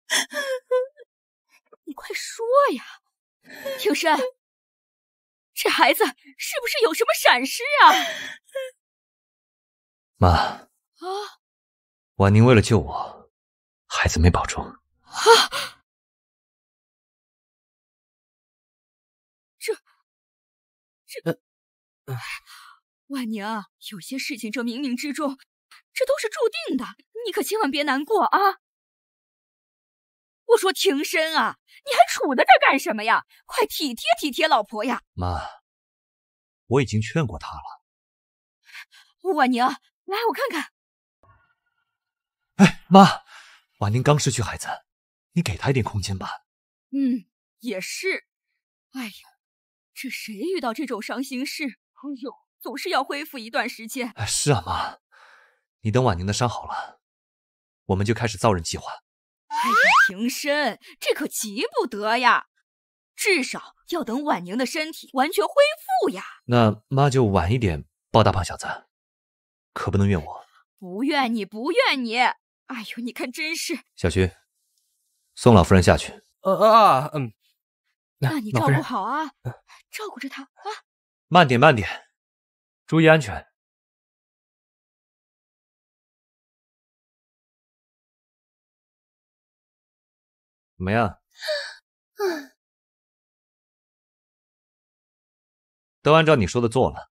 你快说呀，庭生，这孩子是不是有什么闪失啊？妈啊，婉宁为了救我，孩子没保住。啊，这，呃，婉宁，有些事情这冥冥之中，这都是注定的。你可千万别难过啊！我说庭生啊，你还杵在这干什么呀？快体贴体贴老婆呀！妈，我已经劝过他了。婉宁，来，我看看。哎，妈，婉宁刚失去孩子，你给她一点空间吧。嗯，也是。哎呀，这谁遇到这种伤心事，哎呦，总是要恢复一段时间。哎，是啊，妈，你等婉宁的伤好了。我们就开始造人计划。哎呀，庭生，这可急不得呀，至少要等婉宁的身体完全恢复呀。那妈就晚一点抱大胖小子，可不能怨我。不怨你，不怨你。哎呦，你看真是。小徐，送老夫人下去。呃啊，嗯。那你照顾好啊，照顾着他啊。慢点，慢点，注意安全。怎么样？都按照你说的做了，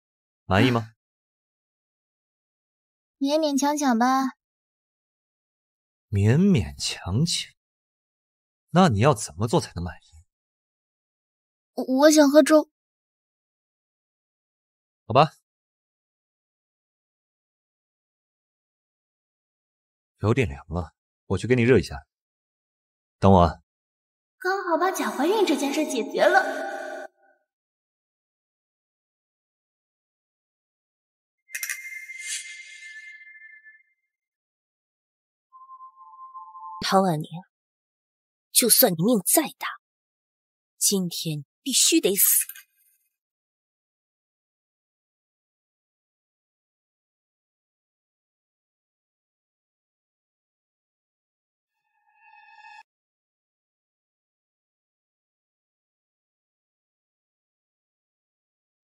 满意吗？勉勉强强吧。勉勉强强？那你要怎么做才能满意？我我想喝粥。好吧，有点凉了，我去给你热一下。等我，刚好把假怀孕这件事解决了。唐婉宁，就算你命再大，今天必须得死。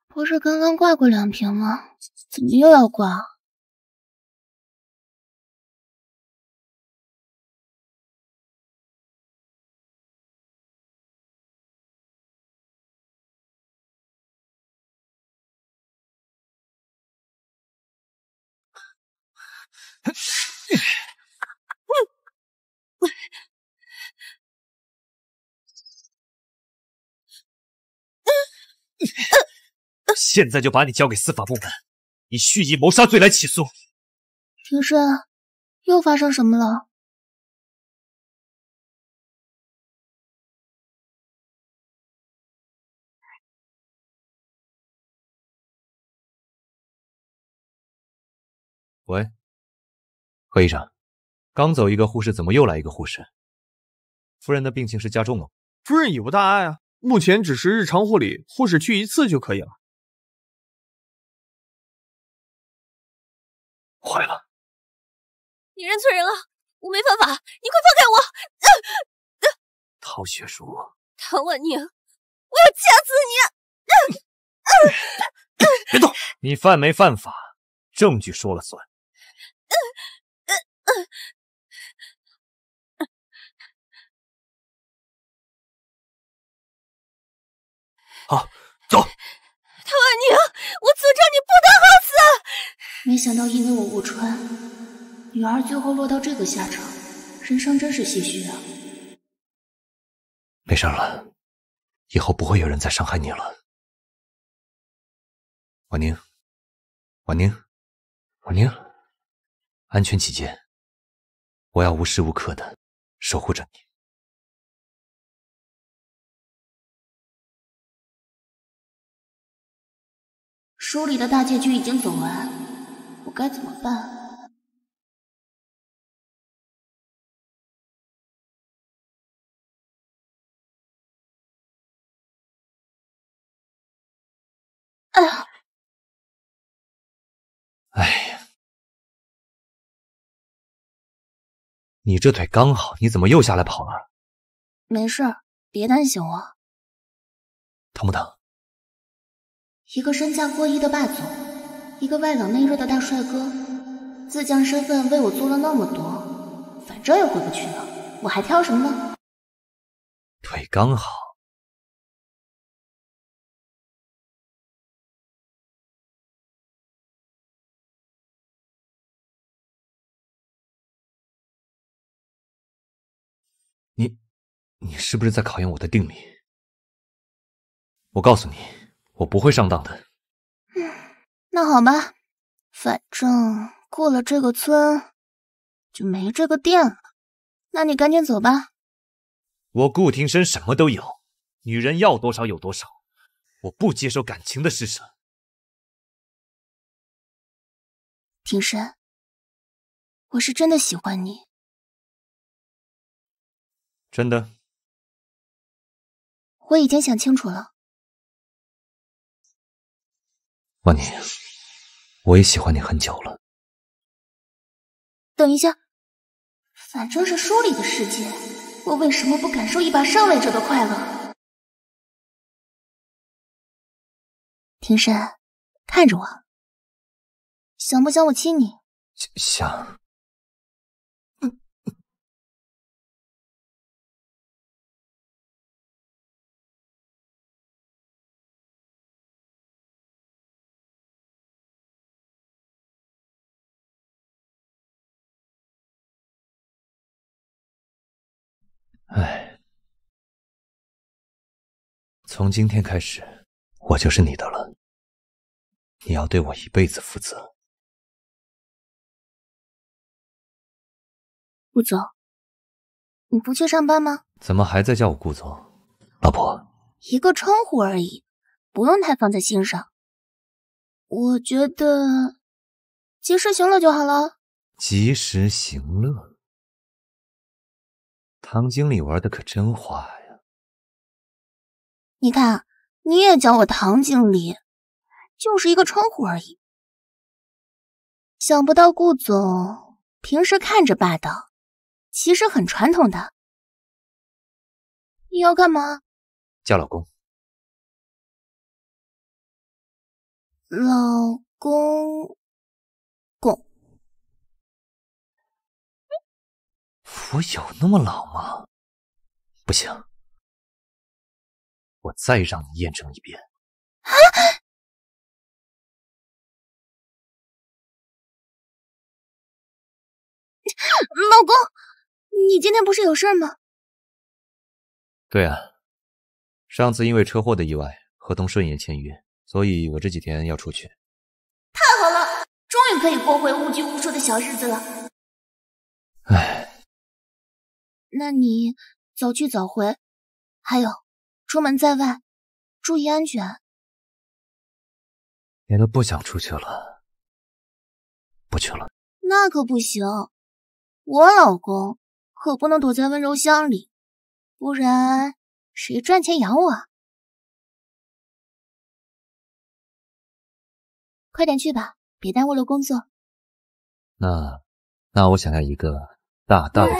不是刚刚挂过两瓶吗？怎么又要挂？现在就把你交给司法部门，以蓄意谋杀罪来起诉。庭深，又发生什么了？喂，何医生，刚走一个护士，怎么又来一个护士？夫人的病情是加重了。夫人已无大碍啊，目前只是日常护理，护士去一次就可以了。坏了，你认错人了，我没犯法，你快放开我！陶雪茹，唐婉宁，我要掐死你！别动！你犯没犯法，证据说了算。好，走。唐婉宁，我诅咒你不得好死！没想到因为我误穿，女儿最后落到这个下场，人生真是唏嘘啊。没事了，以后不会有人再伤害你了。婉宁，婉宁，婉宁，安全起见，我要无时无刻的守护着你。书里的大结局已经走完，我该怎么办？哎呀！哎呀！你这腿刚好，你怎么又下来跑了？没事，别担心我。疼不疼？一个身价过亿的霸总，一个外冷内热的大帅哥，自降身份为我做了那么多，反正也回不去了，我还挑什么呢？腿刚好。你，你是不是在考验我的定力？我告诉你，我不会上当的。嗯，那好吧，反正过了这个村就没这个店了。那你赶紧走吧。我顾庭深什么都有，女人要多少有多少，我不接受感情的施舍。庭深，我是真的喜欢你。真的，我已经想清楚了。婉宁，我也喜欢你很久了。等一下，反正是书里的世界，我为什么不感受一把上位者的快乐？庭深，看着我，想不想我亲你？想。唉，从今天开始，我就是你的了。你要对我一辈子负责。顾总，你不去上班吗？怎么还在叫我顾总？老婆，一个称呼而已，不用太放在心上。我觉得及时行乐就好了。及时行乐。唐经理玩的可真花呀！你看，你也叫我唐经理，就是一个称呼而已。想不到顾总平时看着霸道，其实很传统的。你要干嘛？叫老公。老公。我有那么老吗？不行，我再让你验证一遍。啊！老公，你今天不是有事吗？对啊，上次因为车祸的意外，合同顺延签约，所以我这几天要出去。太好了，终于可以过回无拘无束的小日子了。唉，那你早去早回，还有，出门在外注意安全。你都不想出去了，不去了。那可不行，我老公可不能躲在温柔乡里，不然谁赚钱养我？快点去吧，别耽误了工作。那，那我想要一个大大的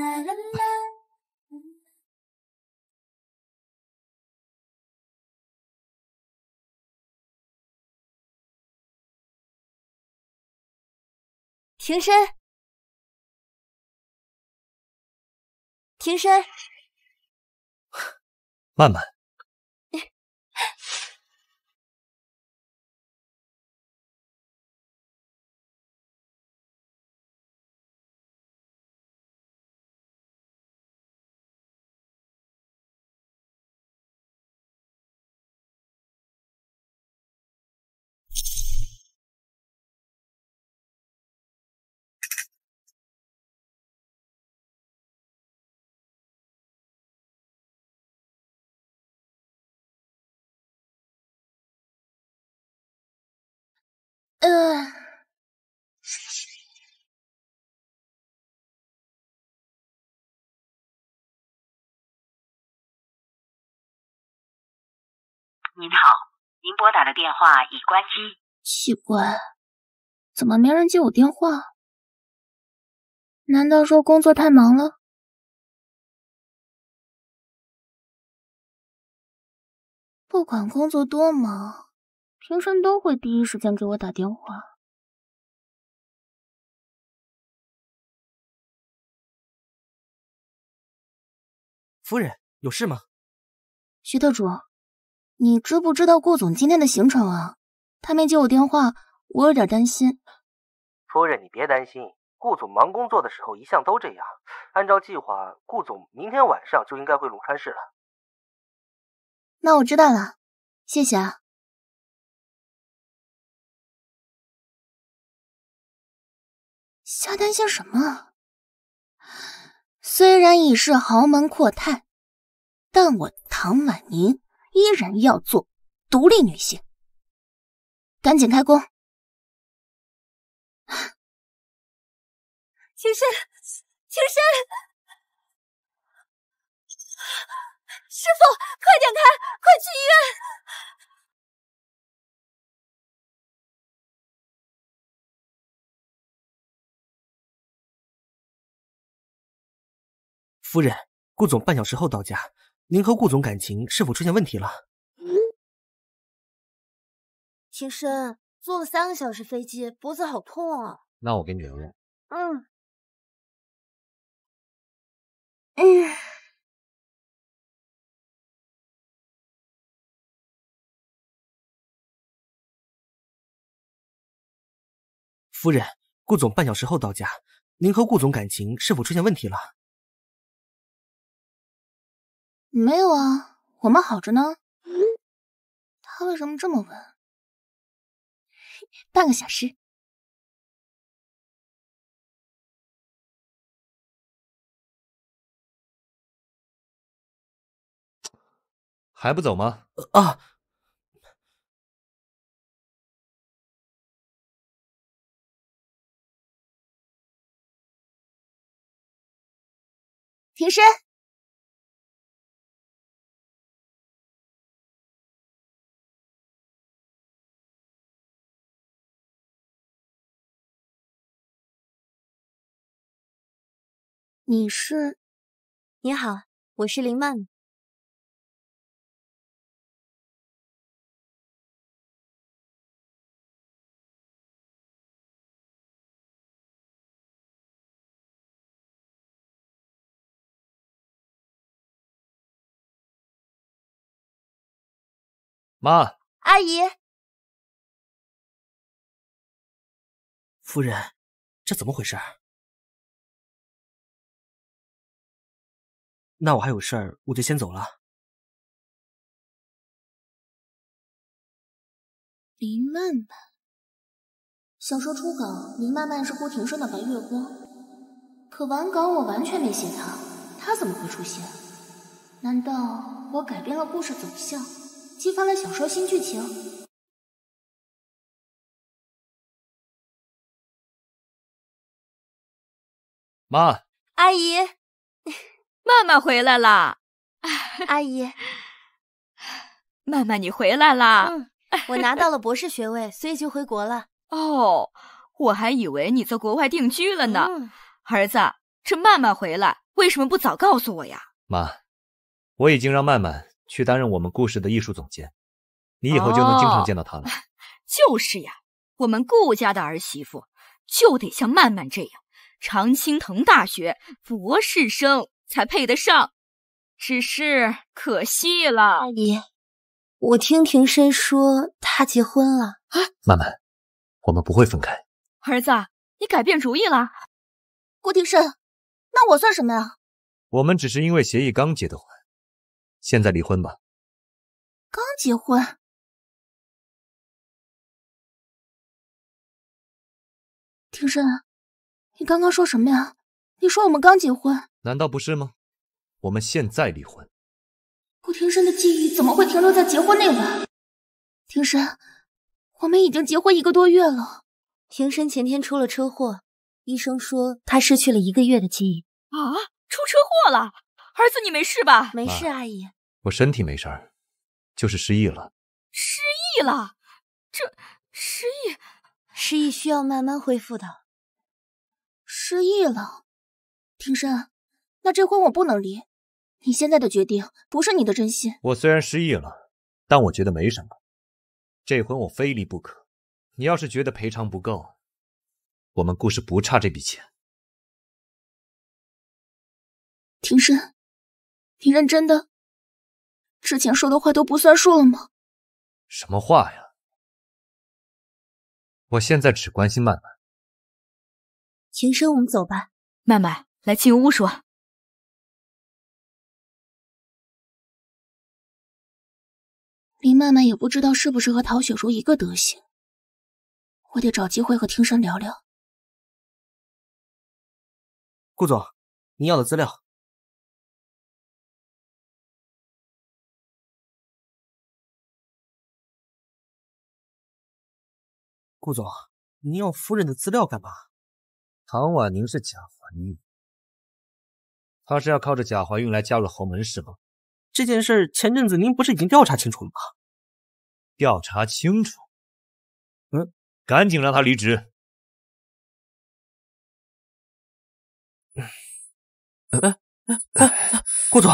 啦啦啦。停身！停身！慢慢。嗯。您好，您拨打的电话已关机。奇怪，怎么没人接我电话？难道说工作太忙了？不管工作多忙。平生都会第一时间给我打电话。夫人，有事吗？徐特主，你知不知道顾总今天的行程啊？他没接我电话，我有点担心。夫人，你别担心，顾总忙工作的时候一向都这样。按照计划，顾总明天晚上就应该回龙川市了。那我知道了，谢谢啊。瞎担心什么？虽然已是豪门阔太，但我唐婉宁依然要做独立女性。赶紧开工！青山，青山，师傅，快点开，快去医院！夫人，顾总半小时后到家。您和顾总感情是否出现问题了？青深，坐了三个小时飞机，脖子好痛啊！那我给你揉揉。嗯。嗯。夫人，顾总半小时后到家。您和顾总感情是否出现问题了？没有啊，我们好着呢。他为什么这么问？半个小时还不走吗？啊！停身！你是？你好，我是林曼。妈，阿姨，夫人，这怎么回事？那我还有事儿，我就先走了。林曼曼，小说初稿，林曼曼是顾庭生的白月光，可完稿我完全没写她，她怎么会出现？难道我改变了故事走向，激发了小说新剧情？妈，阿姨，曼曼回来啦！阿姨，曼曼你回来啦！嗯，我拿到了博士学位，所以就回国了。哦，我还以为你在国外定居了呢。嗯、儿子，这曼曼回来，为什么不早告诉我呀？妈，我已经让曼曼去担任我们故事的艺术总监，你以后就能经常见到她了。哦、就是呀，我们顾家的儿媳妇就得像曼曼这样。常青藤大学博士生才配得上，只是可惜了。阿姨，我听庭深说他结婚了。啊，曼曼，我们不会分开。儿子，你改变主意了？顾庭深，那我算什么呀？我们只是因为协议刚结的婚，现在离婚吧。刚结婚？庭深。你刚刚说什么呀？你说我们刚结婚？难道不是吗？我们现在离婚。顾庭深的记忆怎么会停留在结婚那晚？庭深，我们已经结婚一个多月了。庭深前天出了车祸，医生说他失去了一个月的记忆。啊！出车祸了？儿子，你没事吧？没事，阿姨。我身体没事儿，就是失忆了。失忆了？这失忆？失忆需要慢慢恢复的。失忆了，庭深，那这婚我不能离。你现在的决定不是你的真心。我虽然失忆了，但我觉得没什么。这婚我非离不可。你要是觉得赔偿不够，我们顾氏不差这笔钱。庭深，你认真的？之前说的话都不算数了吗？什么话呀！我现在只关心曼曼。庭深，我们走吧。曼曼，来进屋说。林曼曼也不知道是不是和陶雪茹一个德行，我得找机会和庭深聊聊。顾总，您要的资料。顾总，您要夫人的资料干嘛？唐婉宁是假怀孕，她是要靠着假怀孕来加入豪门是吗？这件事前阵子您不是已经调查清楚了吗？调查清楚？嗯，赶紧让他离职。哎哎哎哎，顾总，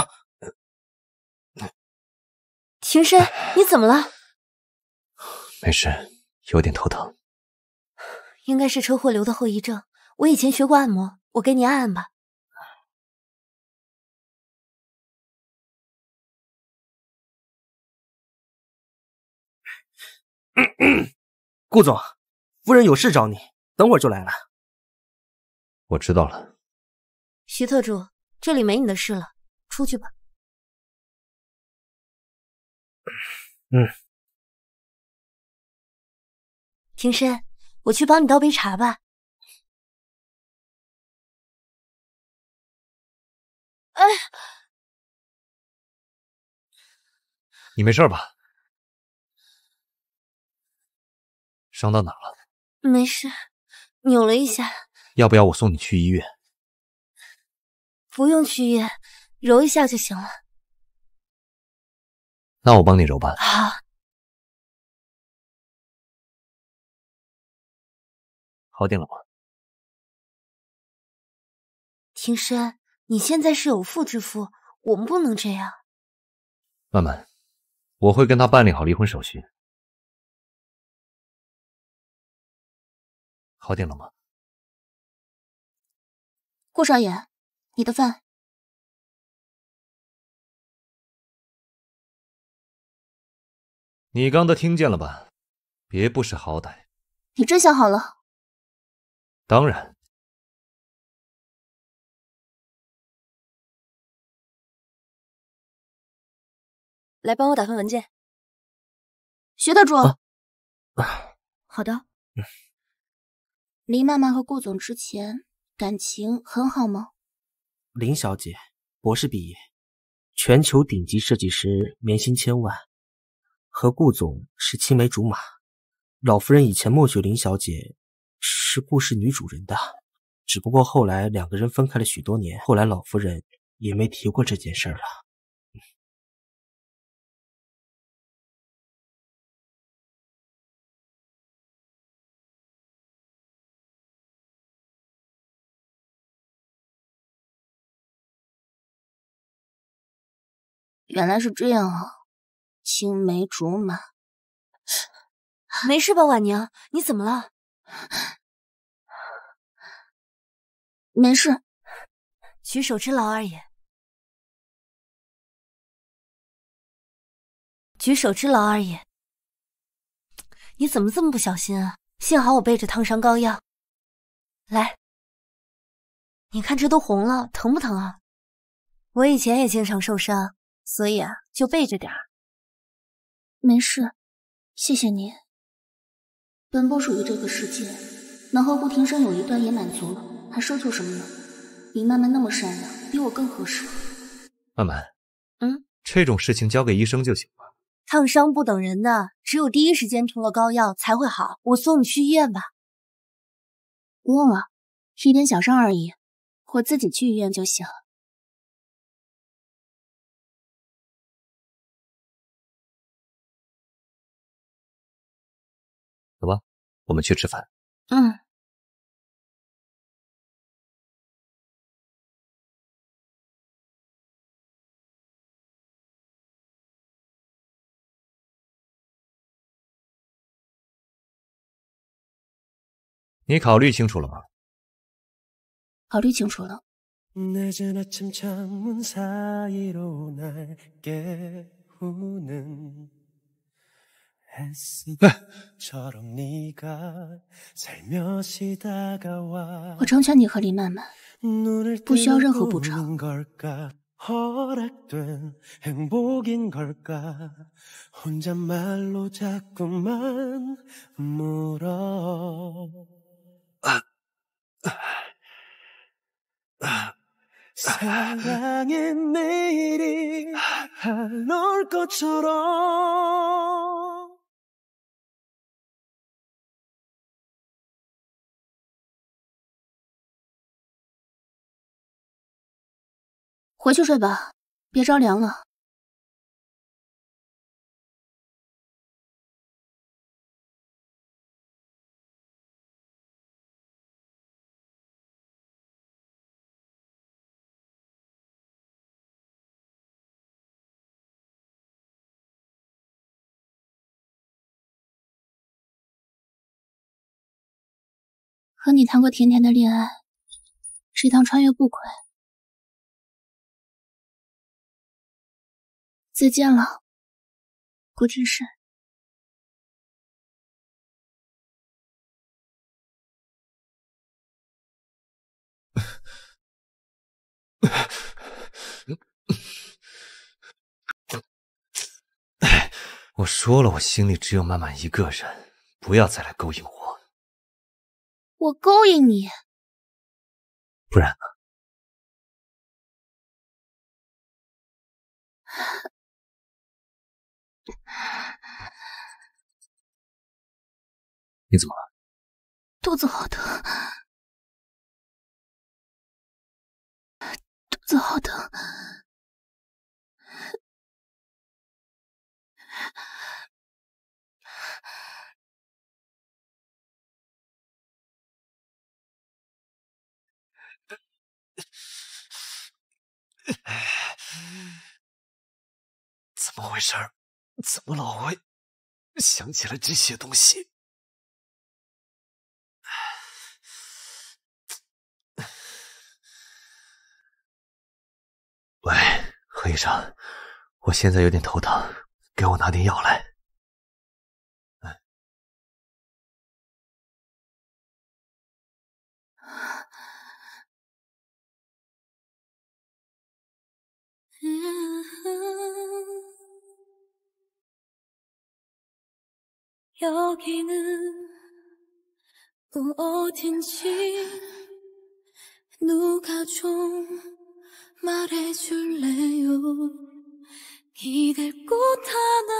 庭深，你怎么了？没事，有点头疼。应该是车祸留的后遗症。我以前学过按摩，我给你按按吧。顾总，夫人有事找你，等会儿就来了。我知道了。徐特助，这里没你的事了，出去吧。嗯。庭深，我去帮你倒杯茶吧。哎，你没事吧？伤到哪了？没事，扭了一下。要不要我送你去医院？不用去医院，揉一下就行了。那我帮你揉吧。好。好点了吗？庭深，你现在是有妇之夫，我们不能这样。曼曼，我会跟他办理好离婚手续。好点了吗？顾少爷，你的饭。你刚都听见了吧？别不识好歹。你真想好了？当然。来帮我打份文件。徐特助，好的。林曼曼和顾总之前感情很好吗？林小姐，博士毕业，全球顶级设计师，年薪千万，和顾总是青梅竹马。老夫人以前默许林小姐是顾氏女主人的，只不过后来两个人分开了许多年，后来老夫人也没提过这件事了。原来是这样啊，青梅竹马。没事吧，婉宁？你怎么了？没事。举手之劳而已。举手之劳而已。你怎么这么不小心啊？幸好我备着烫伤膏药。来，你看这都红了，疼不疼啊？我以前也经常受伤。所以啊，就备着点儿。没事，谢谢你。本不属于这个世界，能和顾庭生有一段也满足了，还奢求什么呢？林曼曼那么善良，比我更合适。曼曼，嗯，这种事情交给医生就行了。烫伤不等人的，只有第一时间涂了膏药才会好。我送你去医院吧。不用了，一点小伤而已，我自己去医院就行。我们去吃饭。嗯。你考虑清楚了吗？考虑清楚了。我成全你和林曼曼，不需要任何补偿。回去睡吧，别着凉了。和你谈过甜甜的恋爱，这趟穿越不亏。再见了，顾之深。我说了，我心里只有曼曼一个人，不要再来勾引我。我勾引你？不然呢？你怎么了？肚子好疼，肚子好疼。怎么回事？怎么老会想起来这些东西？喂，何医生，我现在有点头疼，给我拿点药来。여기는 어딘지 누가 좀 말해줄래요? 기댈 곳 하나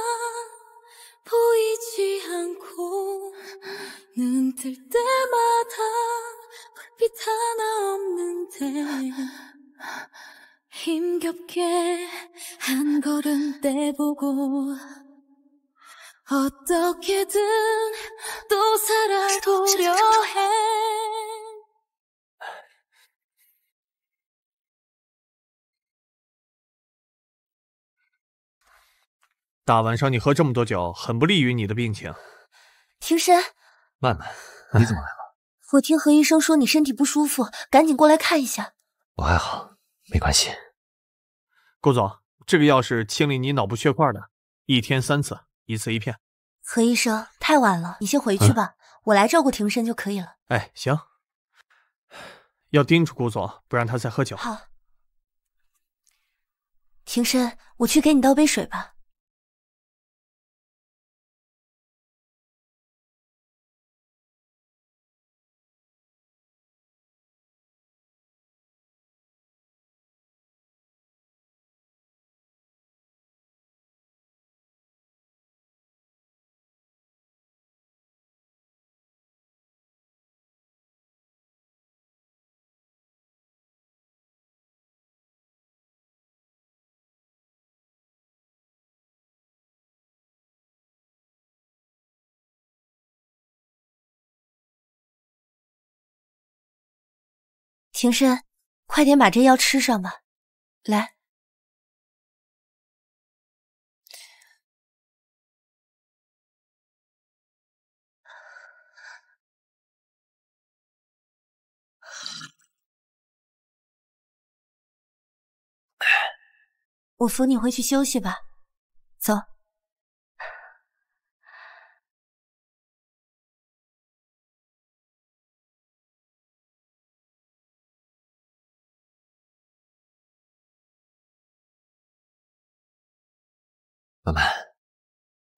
보이지 않고 눈 뜰 때마다 불빛 하나 없는데 힘겹게 한 걸음 떼보고 어떻게든 또 살아보려 해. 大晚上你喝这么多酒，很不利于你的病情。庭深，曼曼，你怎么来了？我听何医生说你身体不舒服，赶紧过来看一下。我还好，没关系。顾总，这个药是清理你脑部血块的，一天三次， 一次一片。何医生，太晚了，你先回去吧，我来照顾庭深就可以了。哎，行。要叮嘱顾总，不让他再喝酒。好。庭深，我去给你倒杯水吧。庭深，快点把这药吃上吧。来，我扶你回去休息吧。走。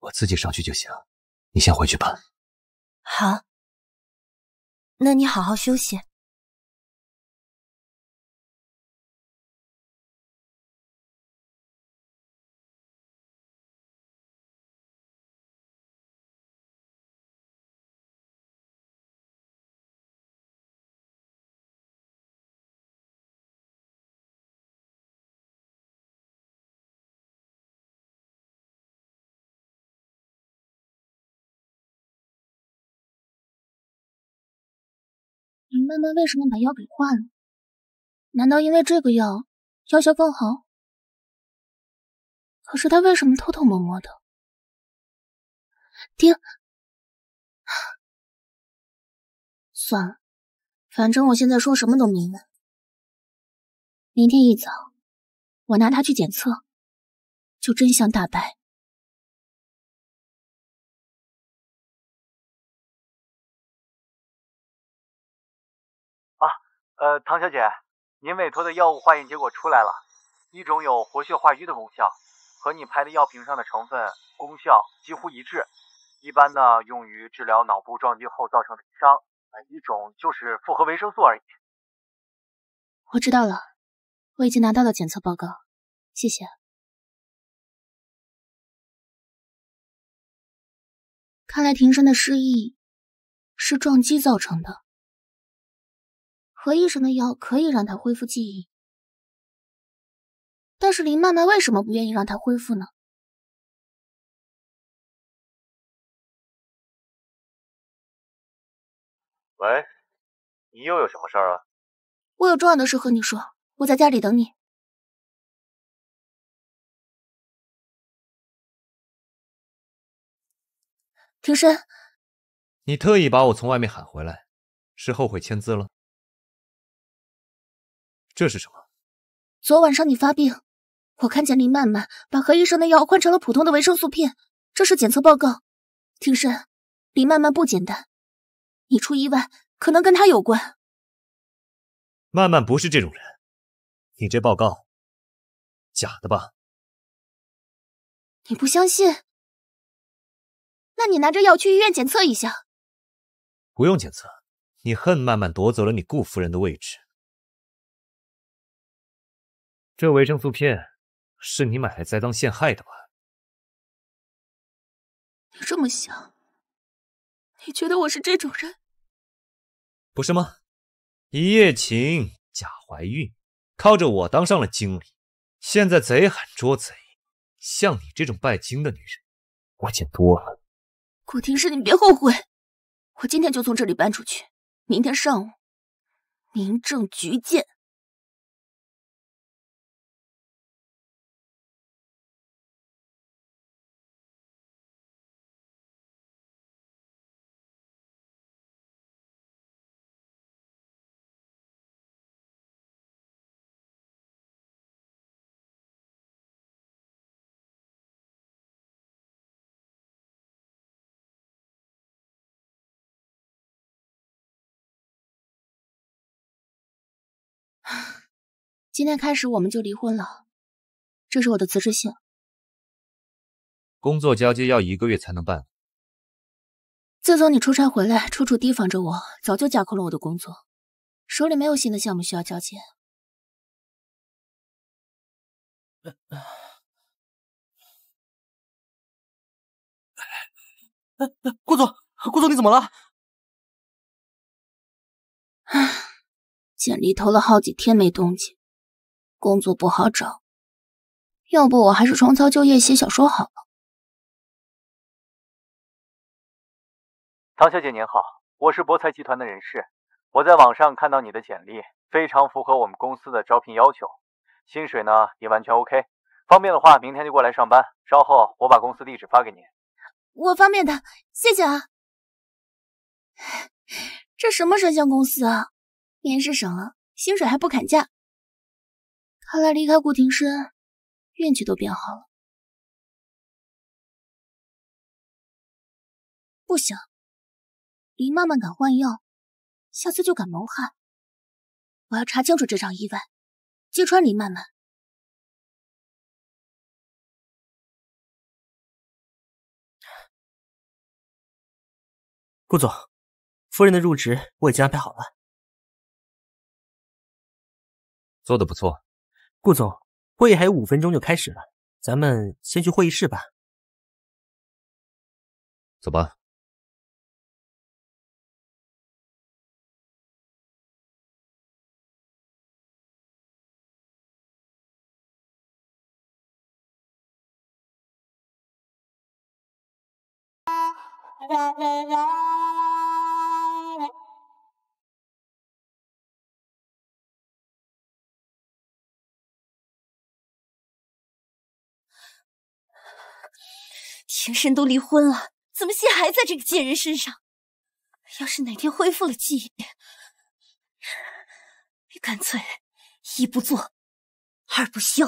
我自己上去就行，你先回去吧。好，那你好好休息。曼曼为什么把药给换了？难道因为这个药药效更好？可是他为什么偷偷摸摸的？爹，算了，反正我现在说什么都没用。明天一早，我拿他去检测，就真相大白。呃，唐小姐，您委托的药物化验结果出来了，一种有活血化瘀的功效，和你拍的药瓶上的成分功效几乎一致。一般呢，用于治疗脑部撞击后造成的伤；一种就是复合维生素而已。我知道了，我已经拿到了检测报告，谢谢。看来庭生的失忆是撞击造成的。何医生的药可以让他恢复记忆，但是林曼曼为什么不愿意让他恢复呢？喂，你又有什么事儿啊？我有重要的事和你说，我在家里等你。庭深，你特意把我从外面喊回来，是后悔签字了？这是什么？昨晚上你发病，我看见林曼曼把何医生的药换成了普通的维生素片，这是检测报告。庭深，林曼曼不简单，你出意外可能跟她有关。曼曼不是这种人，你这报告假的吧？你不相信？那你拿着药去医院检测一下。不用检测，你恨曼曼夺走了你顾夫人的位置。这维生素片是你买来栽赃陷害的吧？你这么想，你觉得我是这种人？不是吗？一夜情假怀孕，靠着我当上了经理，现在贼喊捉贼，像你这种拜金的女人，我见多了。顾廷师，你别后悔，我今天就从这里搬出去，明天上午民政局见。今天开始我们就离婚了，这是我的辞职信。工作交接要一个月才能办。自从你出差回来，处处提防着我，早就架空了我的工作，手里没有新的项目需要交接。顾总，顾总，你怎么了？唉，简历投了好几天没动静。工作不好找，要不我还是重操旧业写小说好了。唐小姐您好，我是博才集团的人事，我在网上看到你的简历，非常符合我们公司的招聘要求，薪水呢也完全 OK，方便的话明天就过来上班，稍后我把公司地址发给您。我方便的，谢谢啊。这什么神仙公司啊？面试省了，薪水还不砍价。看来离开顾庭深，运气都变好了。不行，林曼曼敢换药，下次就敢谋害。我要查清楚这场意外，揭穿林曼曼。顾总，夫人的入职我已经安排好了，做的不错。顾总，会议还有五分钟就开始了，咱们先去会议室吧。走吧。庭深都离婚了，怎么心还在这个贱人身上？要是哪天恢复了记忆，干脆一不做二不休。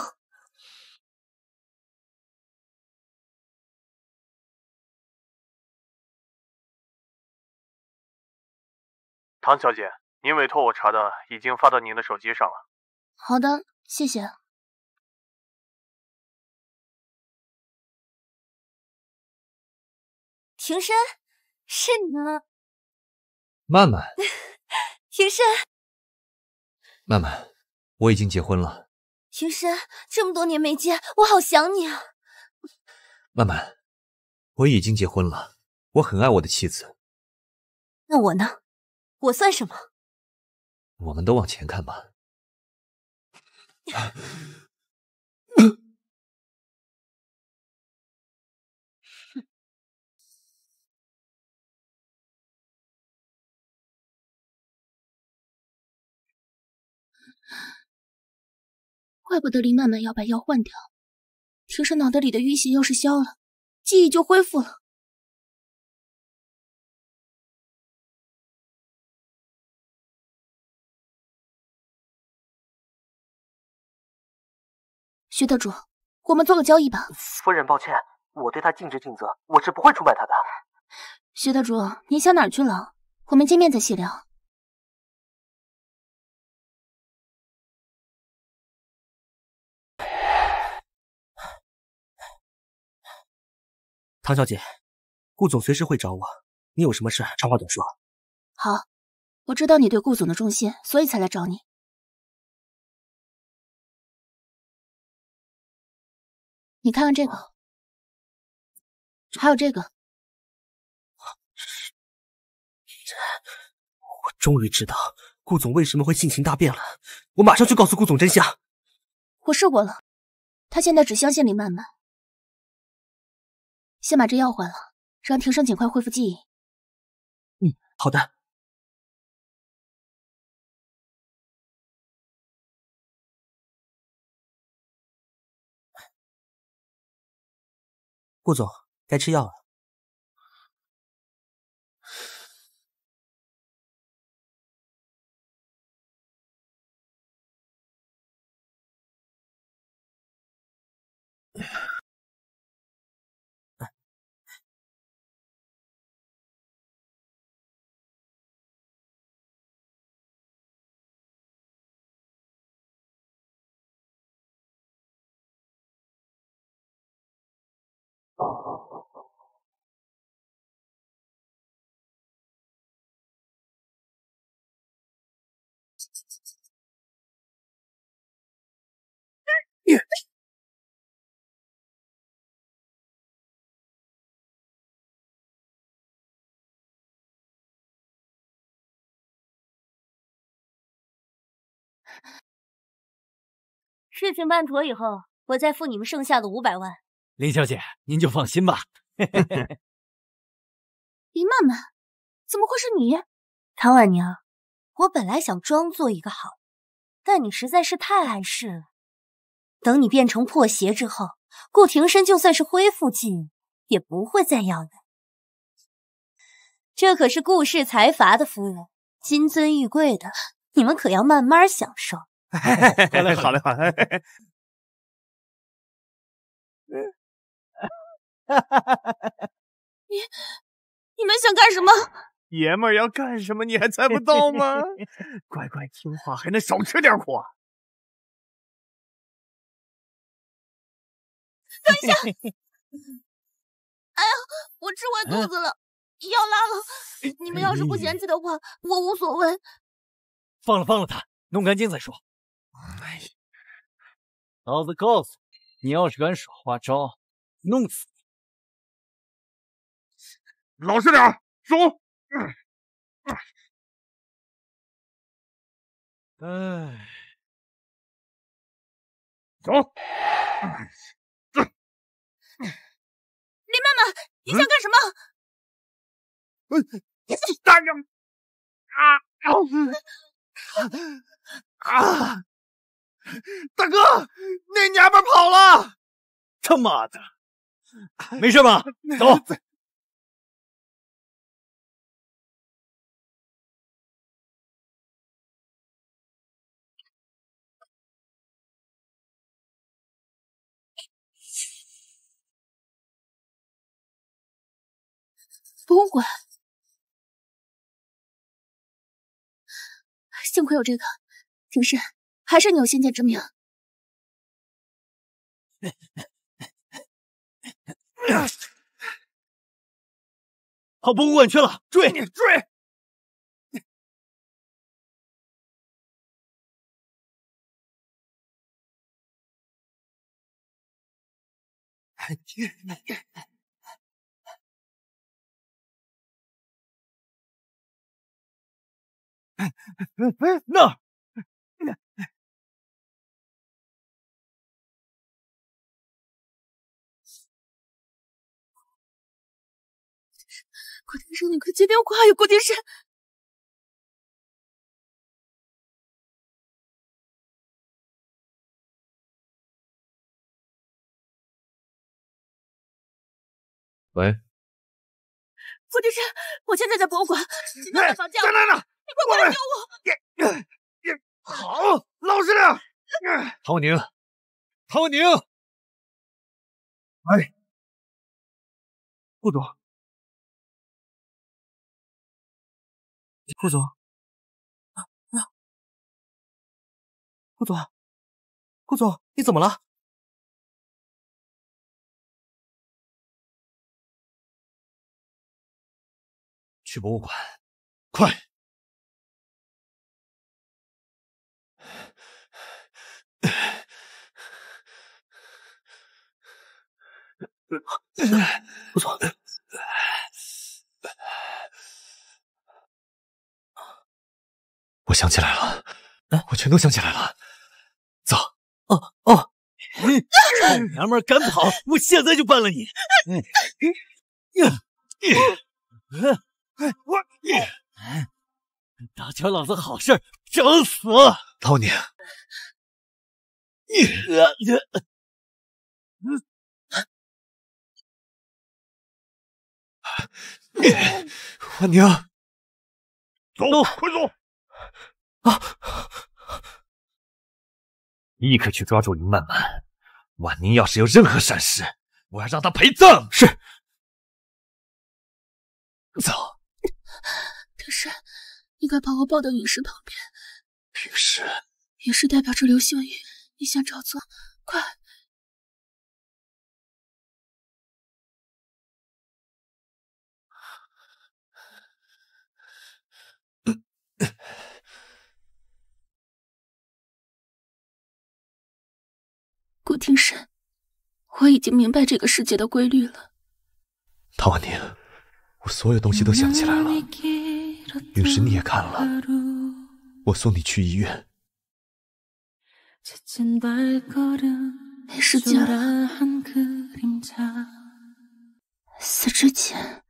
唐小姐，您委托我查的已经发到您的手机上了。好的，谢谢。庭深，是你吗？曼曼，庭深，曼曼，我已经结婚了。庭深，这么多年没见，我好想你啊。曼曼，我已经结婚了，我很爱我的妻子。那我呢？我算什么？我们都往前看吧。怪不得林曼曼要把药换掉，听说脑袋里的淤血要是消了，记忆就恢复了。徐特主，我们做个交易吧。夫人，抱歉，我对他尽职尽责，我是不会出卖他的。徐特主，您想哪儿去了？我们见面再细聊。唐小姐，顾总随时会找我，你有什么事长话短说。好，我知道你对顾总的重心，所以才来找你。你看看这个，还有这个。我终于知道顾总为什么会性情大变了。我马上去告诉顾总真相。我试过了，他现在只相信林曼曼。先把这药换了，让庭生尽快恢复记忆。嗯，好的。顾总，该吃药了。事情办妥以后，我再付你们剩下的五百万。林小姐，您就放心吧。林曼曼，怎么会是你？唐婉宁，我本来想装作一个好，但你实在是太碍事了。等你变成破鞋之后，顾庭深就算是恢复记忆，也不会再要你。这可是顾氏财阀的夫人，金尊玉贵的，你们可要慢慢享受。好嘞，好嘞，好嘞。你你们想干什么？爷们儿要干什么，你还猜不到吗？乖乖听话，还能少吃点苦。等一下！哎呀，我吃坏肚子了，要拉了。你们要是不嫌弃的话，我无所谓。放了，放了他，弄干净再说。哎，老子告诉你，你要是敢耍花招，弄死你！老实点，走。哎，走。林妈妈，你想干什么？大娘，啊啊！啊！大哥，那娘们跑了！他妈的，没事吧？走。不用管，幸亏有这个，庭深，还是你有先见之明。跑博物馆去了，追追！那顾天生，你快接电话呀！顾天生，喂，顾天生，我现在在博物馆，你在房间。在那呢。你快过来救我！你你好，老实点。唐婉宁，唐婉宁，哎，顾总，顾总，啊啊，顾总，顾总，你怎么了？去博物馆，快！顾总，我想起来了，我全都想起来了。走。哦哦，娘们敢跑，我现在就办了你。我打搅老子好事，找死！老你，婉宁，走，快走！啊！立刻去抓住林曼曼。婉宁要是有任何闪失，我要让她陪葬。是。走。天山，你快把我抱到陨石旁边。陨石。陨石代表着流星雨，你想找错，快！顾庭深，我已经明白这个世界的规律了。唐婉宁，我所有东西都想起来了。陨石你也看了，我送你去医院。没时间了。死之前，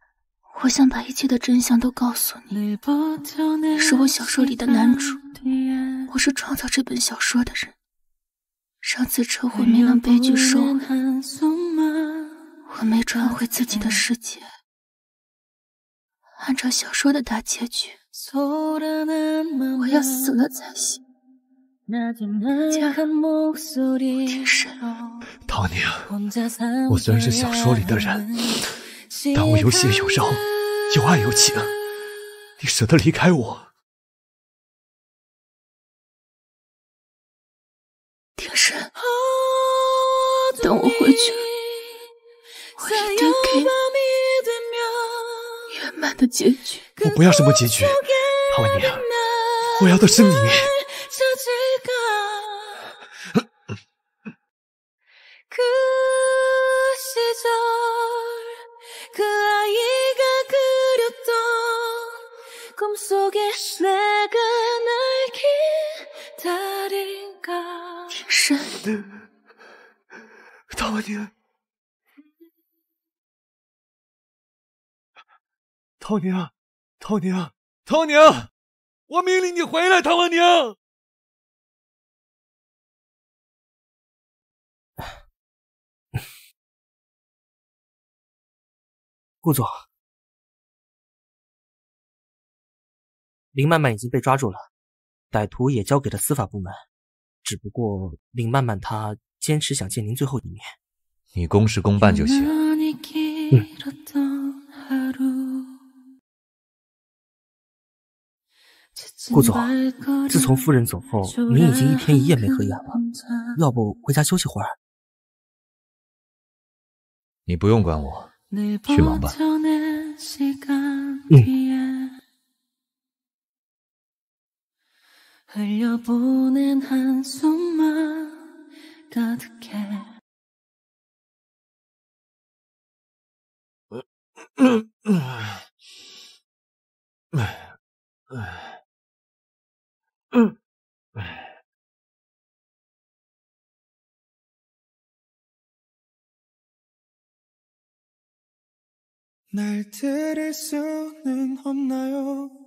我想把一切的真相都告诉你。你是我小说里的男主，我是创造这本小说的人。上次车祸没能悲剧收尾，我没转回自己的世界。按照小说的大结局，我要死了才行。家，天神，唐宁，我虽然是小说里的人，但我有血有肉，有爱有情。你舍得离开我？回去，我一定给你圆满的结局。我不要什么结局，唐婉宁，我要的是你。天神，唐婉宁，唐宁，唐宁，唐宁，我命令你回来，唐婉宁。顾总，林曼曼已经被抓住了，歹徒也交给了司法部门。只不过林曼曼她坚持想见您最后一面，你公事公办就行。顾总，自从夫人走后，您已经一天一夜没合眼了，要不回家休息会儿？你不用管我，去忙吧。嗯。 흘려보낸 한숨만 가득해 날 들을 수는 없나요?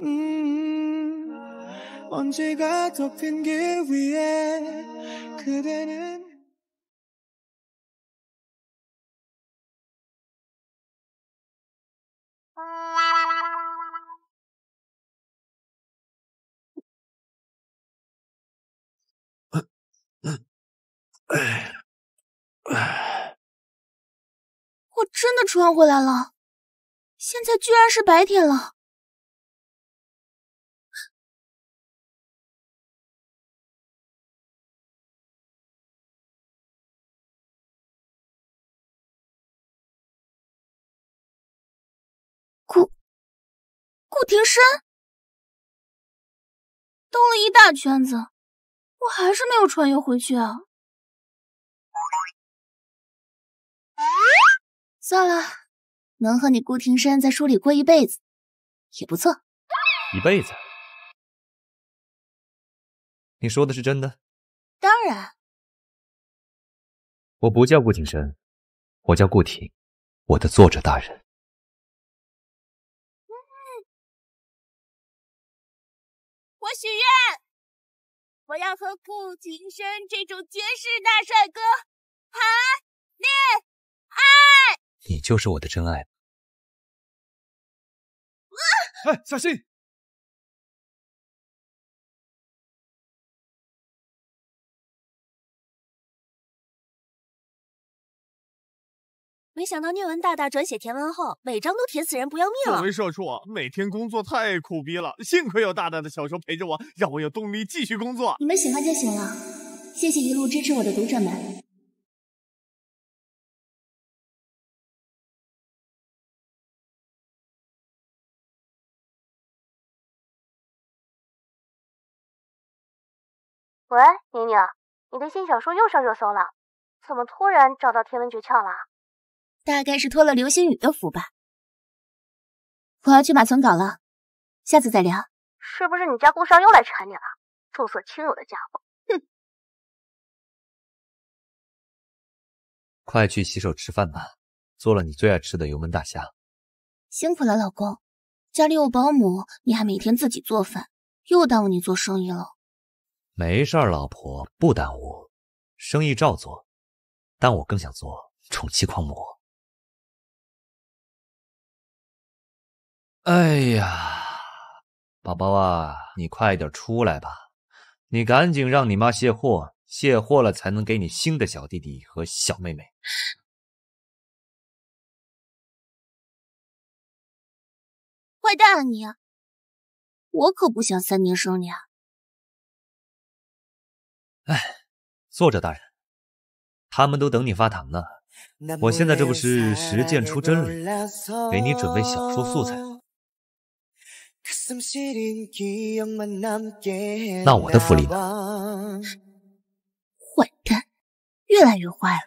嗯，먼지가덮인 길 위에 그대 는， 我真的穿回来了，现在居然是白天了。顾庭深，兜了一大圈子，我还是没有穿越回去啊！算了，能和你顾庭深在书里过一辈子，也不错。一辈子？你说的是真的？当然。我不叫顾庭深，我叫顾庭，我的作者大人。要和顾情深这种绝世大帅哥谈恋爱。你就是我的真爱。哎，小心！没想到聂文大大转写甜文后，每章都甜死人，不要命了。作为社畜啊，每天工作太苦逼了，幸亏有大大的小说陪着我，让我有动力继续工作。你们喜欢就行了，谢谢一路支持我的读者们。喂，宁宁，你的新小说又上热搜了，怎么突然找到天文诀窍了？大概是托了流星雨的福吧。我要去马存稿了，下次再聊。是不是你家顾商又来缠你了？重色轻友的家伙，哼！快去洗手吃饭吧，做了你最爱吃的油焖大虾。辛苦了，老公。家里有保姆，你还每天自己做饭，又耽误你做生意了。没事儿，老婆不耽误，生意照做，但我更想做宠妻狂魔。哎呀，宝宝啊，你快点出来吧！你赶紧让你妈卸货，卸货了才能给你新的小弟弟和小妹妹。坏蛋啊你！我可不想三年生你啊！哎，作者大人，他们都等你发糖呢。我现在这不是实践出真理，给你准备小说素材。那我的福利呢？坏蛋，越来越坏了。